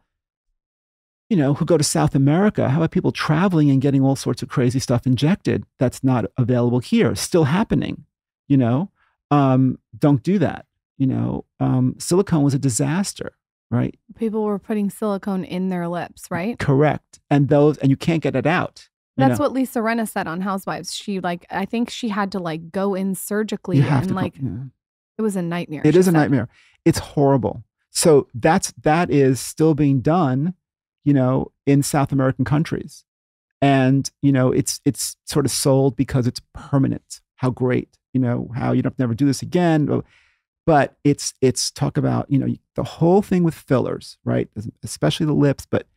you know, who go to South America. How about people traveling and getting all sorts of crazy stuff injected that's not available here? Still happening, you know. Um, don't do that. You know, um, silicone was a disaster, right? People were putting silicone in their lips, right? Correct. And those, and you can't get it out. That's know. what Lisa Rinna said on Housewives. She like I think she had to like go in surgically you and like yeah. it was a nightmare. It is is a nightmare. It's horrible. So that's that is still being done, you know, in South American countries. And, you know, it's it's sort of sold because it's permanent. How great, you know, how you don't never do this again. But- But it's it's talk about, you know, the whole thing with fillers, right? Especially the lips, but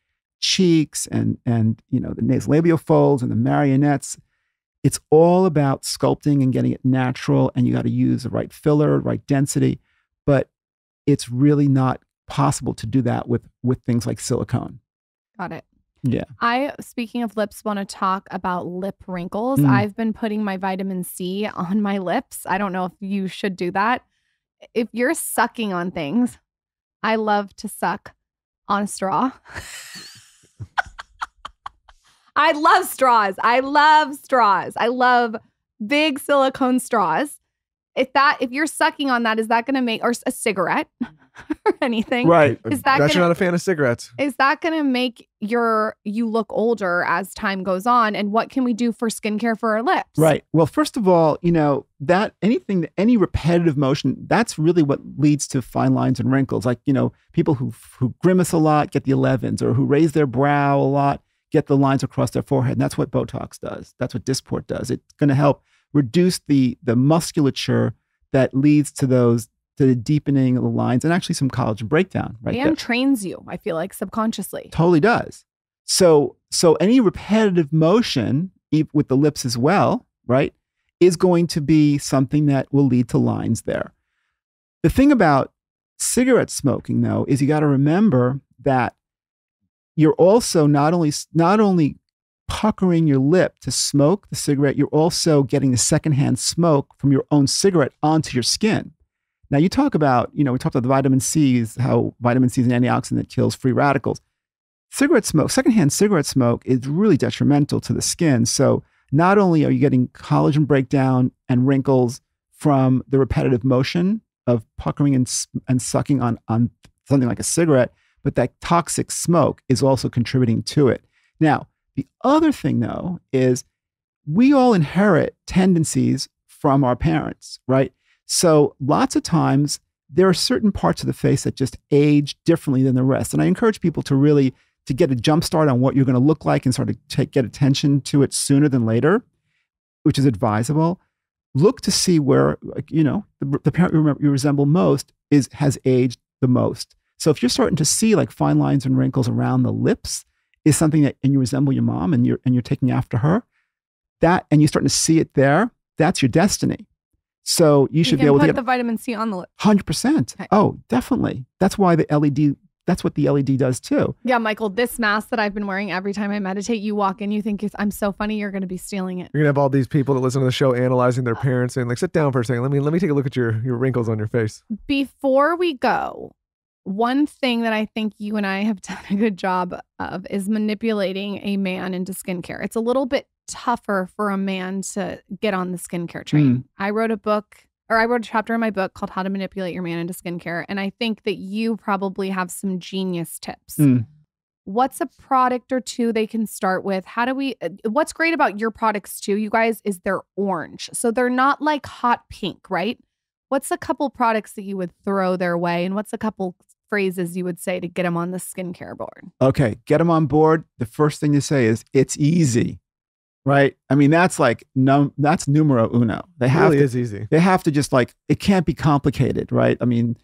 cheeks and and you know, the nasolabial folds and the marionettes. It's all about sculpting and getting it natural, and you got to use the right filler, right density it's really not possible to do that with with things like silicone. Got it. Yeah. I, speaking of lips, want to talk about lip wrinkles. Mm. I've been putting my vitamin C on my lips. I don't know if you should do that. If you're sucking on things, I love to suck on a straw. <laughs> I love straws. I love straws. I love big silicone straws. If that, if you're sucking on that, is that going to make, or a cigarette <laughs> or anything? Right. Is that Bet you're not a fan of cigarettes. is that going to make your you look older as time goes on and what can we do for skincare for our lips Right. Well, first of all, you know, that anything that any repetitive motion, that's really what leads to fine lines and wrinkles. Like, you know, people who who grimace a lot get the 11s or who raise their brow a lot get the lines across their forehead. And that's what Botox does. That's what Dysport does. It's going to help reduce the the musculature that leads to those to the deepening of the lines and actually some collagen breakdown right and there. trains you i feel like subconsciously Totally does. So so any repetitive motion with the lips as well, right, is going to be something that will lead to lines there. The thing about cigarette smoking though is you got to remember that you're also not only not only puckering your lip to smoke the cigarette, you're also getting the secondhand smoke from your own cigarette onto your skin. Now you talk about, you know, we talked about the vitamin C's, how vitamin C is an antioxidant that kills free radicals. Cigarette smoke, secondhand cigarette smoke is really detrimental to the skin. So not only are you getting collagen breakdown and wrinkles from the repetitive motion of puckering and, and sucking on, on something like a cigarette, but that toxic smoke is also contributing to it. Now, the other thing though is we all inherit tendencies from our parents, right? So lots of times there are certain parts of the face that just age differently than the rest. And I encourage people to really to get a jump start on what you're going to look like and sort of take, get attention to it sooner than later, which is advisable. Look to see where, you know, the, the parent you, you resemble most is has aged the most. So if you're starting to see like fine lines and wrinkles around the lips, is something that and you resemble your mom and you're and you're taking after her, that and you're starting to see it there, that's your destiny. So you should you be able put to get the vitamin C on the lip. hundred percent. Okay. Oh, definitely. That's why the LED. That's what the LED does too. Yeah, Michael, this mask that I've been wearing every time I meditate, you walk in, you think I'm so funny, you're going to be stealing it. You're gonna have all these people that listen to the show analyzing their uh, parents and like, sit down for a second. Let me let me take a look at your your wrinkles on your face. Before we go, one thing that I think you and I have <laughs> done a good job of is manipulating a man into skincare. It's a little bit tougher for a man to get on the skincare train. I wrote a book or I wrote a chapter in my book called How to Manipulate Your Man into Skincare. And I think that you probably have some genius tips. Mm. What's a product or two they can start with? How do we? uh, What's great about your products too, you guys, is they're orange. So they're not like hot pink, right? What's a couple products that you would throw their way? And what's a couple phrases you would say to get them on the skincare board? Okay, get them on board. The first thing you say is it's easy, right? I mean, that's like num that's numero uno. They It have really to, is easy. they have to just like it can't be complicated, right? I mean,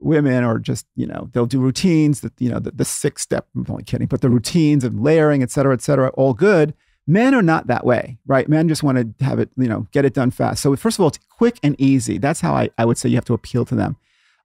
women are just you know they'll do routines that you know the, the six step. I'm only kidding, but the routines of layering, et cetera, et cetera, all good. Men are not that way, right? Men just want to have it, you know, get it done fast. So first of all, it's quick and easy. That's how I, I would say you have to appeal to them.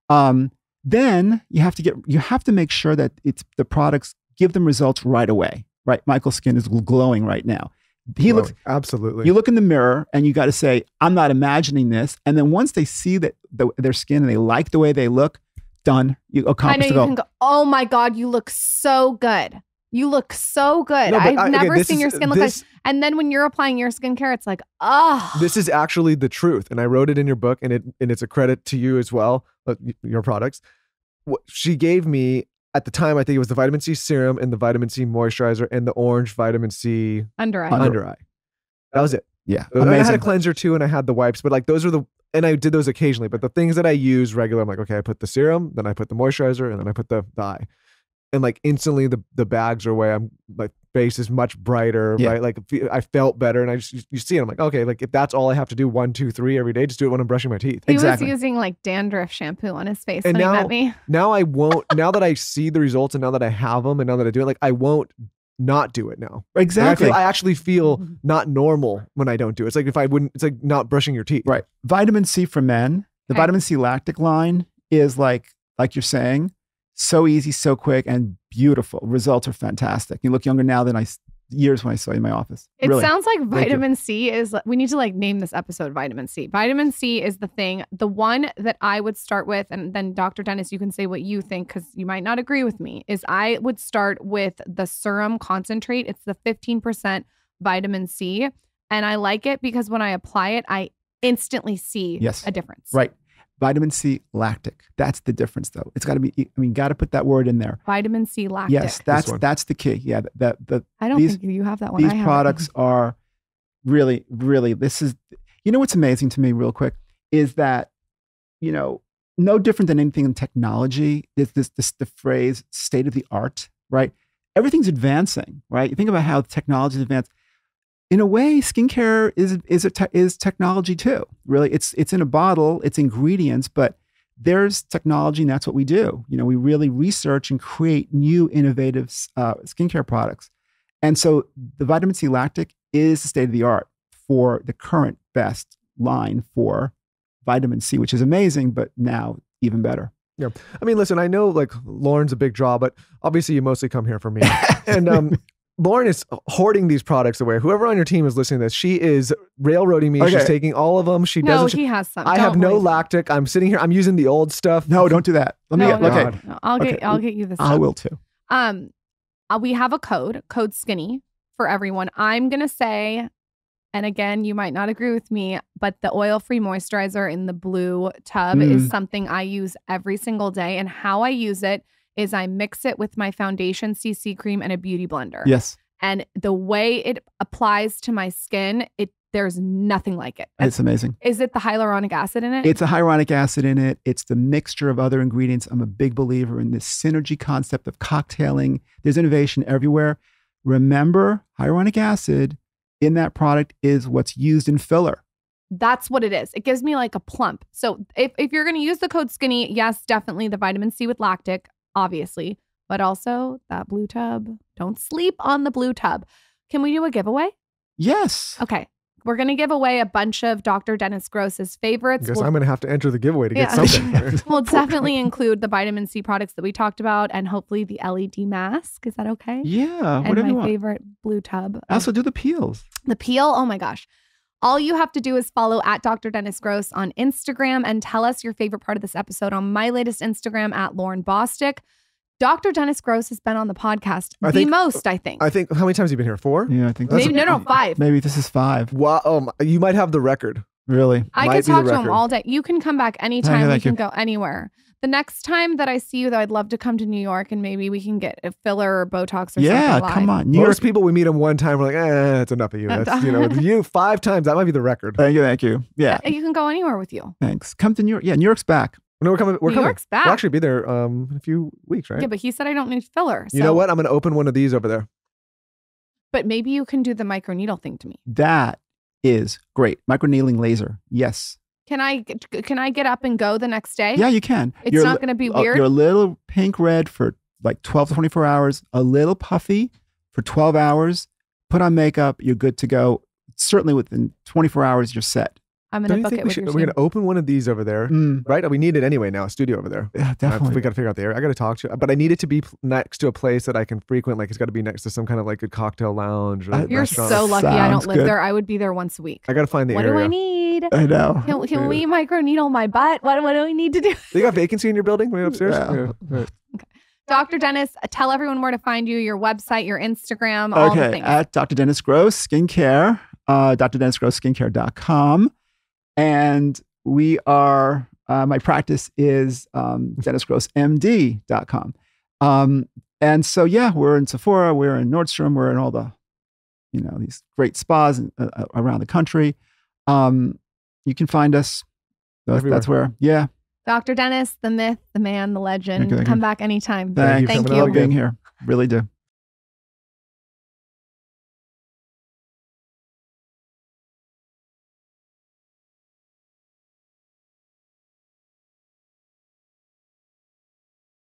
Um, then you have to get you have to make sure that it's the products give them results right away. Right, Michael's skin is glowing right now. He looks absolutely. you look in the mirror and you got to say, I'm not imagining this. And then once they see that the, their skin and they like the way they look, done. You I know accomplished you the goal. can go, oh my God, you look so good. You look so good. No, I've I- never this seen is- your skin look like this, And then when you're applying your skincare, it's like, oh, this is actually the truth and i wrote it in your book and it and it's a credit to you as well uh, your products. What she gave me at the time i think it was the vitamin c serum and the vitamin c moisturizer and the orange vitamin c under eye. Under- under eye. that was it. Yeah, Uh, I had a cleanser too and i had the wipes but like those are the and i did those occasionally but the things that i use regular i'm like okay i put the serum then i put the moisturizer and then i put the, the eye and like instantly the the bags are away i'm like face is much brighter Yeah. right like i felt better and i just you- you see it i'm like okay like if that's all i have to do one two three every day just do it when i'm brushing my teeth He Exactly. was using like dandruff shampoo on his face And when he now- met me. <laughs> now i won't now that i see the results and now that i have them and now that i do it like i won't not do it now Like, I, exactly. feel, I actually feel mm-hmm. not normal when i don't do it it's like if i wouldn't it's like not brushing your teeth right. Vitamin C for men, the Okay. vitamin C lactic line is like, like you're saying, so easy, so quick, and beautiful. Results are fantastic. You look younger now than I years when I saw you in my office. It really. sounds like vitamin C is, we need to like name this episode vitamin C. Vitamin C is the thing. The one that I would start with, and then Dr. Dennis, you can say what you think because you might not agree with me, is I would start with the serum concentrate. It's the 15% vitamin C. And I like it because when I apply it, I instantly see Yes. a difference. right. Vitamin C lactic. That's the difference, though. It's got to be. I mean, got to put that word in there. Vitamin C lactic. Yes, that's that's the key. Yeah, the the I don't these- think you have that one. these I have it. products are really really this is you know what's amazing to me real quick is that you know no different than anything in technology is this this the phrase state of the art right everything's advancing right you think about how technology is advanced in a way skincare is is a te- is technology too really it's it's in a bottle it's ingredients but there's technology and that's what we do you know we really research and create new innovative uh, skincare products and so the vitamin C lactic is the state of the art for the current best line for vitamin C, which is amazing, but now even better. Yeah. I mean, listen, I know like Lauryn's a big draw, but obviously you mostly come here for me. <laughs> and um, Lauryn is hoarding these products away. Whoever on your team is listening to this, she is railroading me. She's taking all of them. She No, doesn't. he has some. I have Don't no believe lactic. I'm sitting here. I'm using the old stuff. no, don't do that. Let me No, get, no, okay. No. I'll get Okay. I'll get you this. I will too. Um, uh, we have a code, code skinny for everyone. I'm gonna say, and again, you might not agree with me, but the oil-free moisturizer in the blue tub is Mm. something I use every single day. And how I use it is I mix it with my foundation CC cream and a beauty blender. Yes, And the way it applies to my skin, it there's nothing like it. it's amazing. Is it the hyaluronic acid in it? It's a hyaluronic acid in it. It's the mixture of other ingredients. I'm a big believer in this synergy concept of cocktailing. There's innovation everywhere. Remember, hyaluronic acid in that product is what's used in filler. That's what it is. It gives me like a plump. So if, if you're going to use the code skinny, yes, definitely the vitamin C with lactic, obviously, but also that blue tub. Don't sleep on the blue tub. Can we do a giveaway? Yes. Okay. We're going to give away a bunch of Dr. Dennis Gross's favorites. I guess We'll- I'm gonna have to enter the giveaway to get Yeah. something. <laughs> We'll <laughs> definitely include the vitamin C products that we talked about and hopefully the LED mask. Is that okay? Yeah. and Whatever my you want. favorite blue tub. I also do the peels. The peel, oh my gosh. All you have to do is follow at Dr. Dennis Gross on Instagram and tell us your favorite part of this episode on my latest Instagram at Lauryn Bosstick. Dr. Dennis Gross has been on the podcast I the think- most, I think. I think how many times have you been here? Four? Yeah, I think Maybe, a- no, no, five. Maybe this is five. Wow. Um, you might have the record. Really? I might could talk to him all day. You can come back anytime. Thank you, we can you. go anywhere. The next time that I see you, though, I'd love to come to New York and maybe we can get a filler or Botox or something. Yeah, something. come on. New York. Most people we meet them one time, we're like, eh, that's enough of you. <laughs> That's you know, you five times, that might be the record. Thank you. Thank you. Yeah. You can go anywhere with you. Thanks. Come to New York. Yeah, New York's back. No, we're coming. We're New coming. York's back. We'll actually be there um in a few weeks, right? Yeah, but he said I don't need filler. you know what? I'm gonna open one of these over there. But maybe you can do the microneedle thing to me. That is great. Microneedling laser. Yes. Can I can I get up and go the next day? Yeah, you can. It's You're not going to be uh, weird. You're a little pink red for like 12 to 24 hours, a little puffy for 12 hours. Put on makeup. You're good to go. Certainly within 24 hours, you're set. I'm Don't going to you book think it we with should? your We're team. gonna open one of these over there, Mm, right? We need it anyway now. A studio over there. yeah, Uh, definitely. we got to figure out the area. I got to talk to, but I need it to be next to a place that I can frequent. Like it's got to be next to some kind of like a cocktail lounge or Uh, You're restaurant. so lucky I don't live good. there. I would be there once a week. I got to find the What area. do I need? I know. Can, can we microneedle my butt? What, what do we need to do? They got vacancy in your building right upstairs. Yeah. Yeah. Dr. Dennis, tell everyone where to find you, your website, your Instagram, all the Okay, things. at Dr. Dennis Gross Skincare, uh, drdennisgrossskincare.com. And we are, uh, my practice is um, <laughs> dennisgrossmd.com. Um, and so, yeah, we're in Sephora, we're in Nordstrom, we're in all the, you know, these great spas in- uh, uh, around the country. Um, you can find us. That's, that's where, yeah. Dr. Dennis, the myth, the man, the legend. Thank you, thank Come you. back anytime. Thanks you for Thank you. for being here. Really do.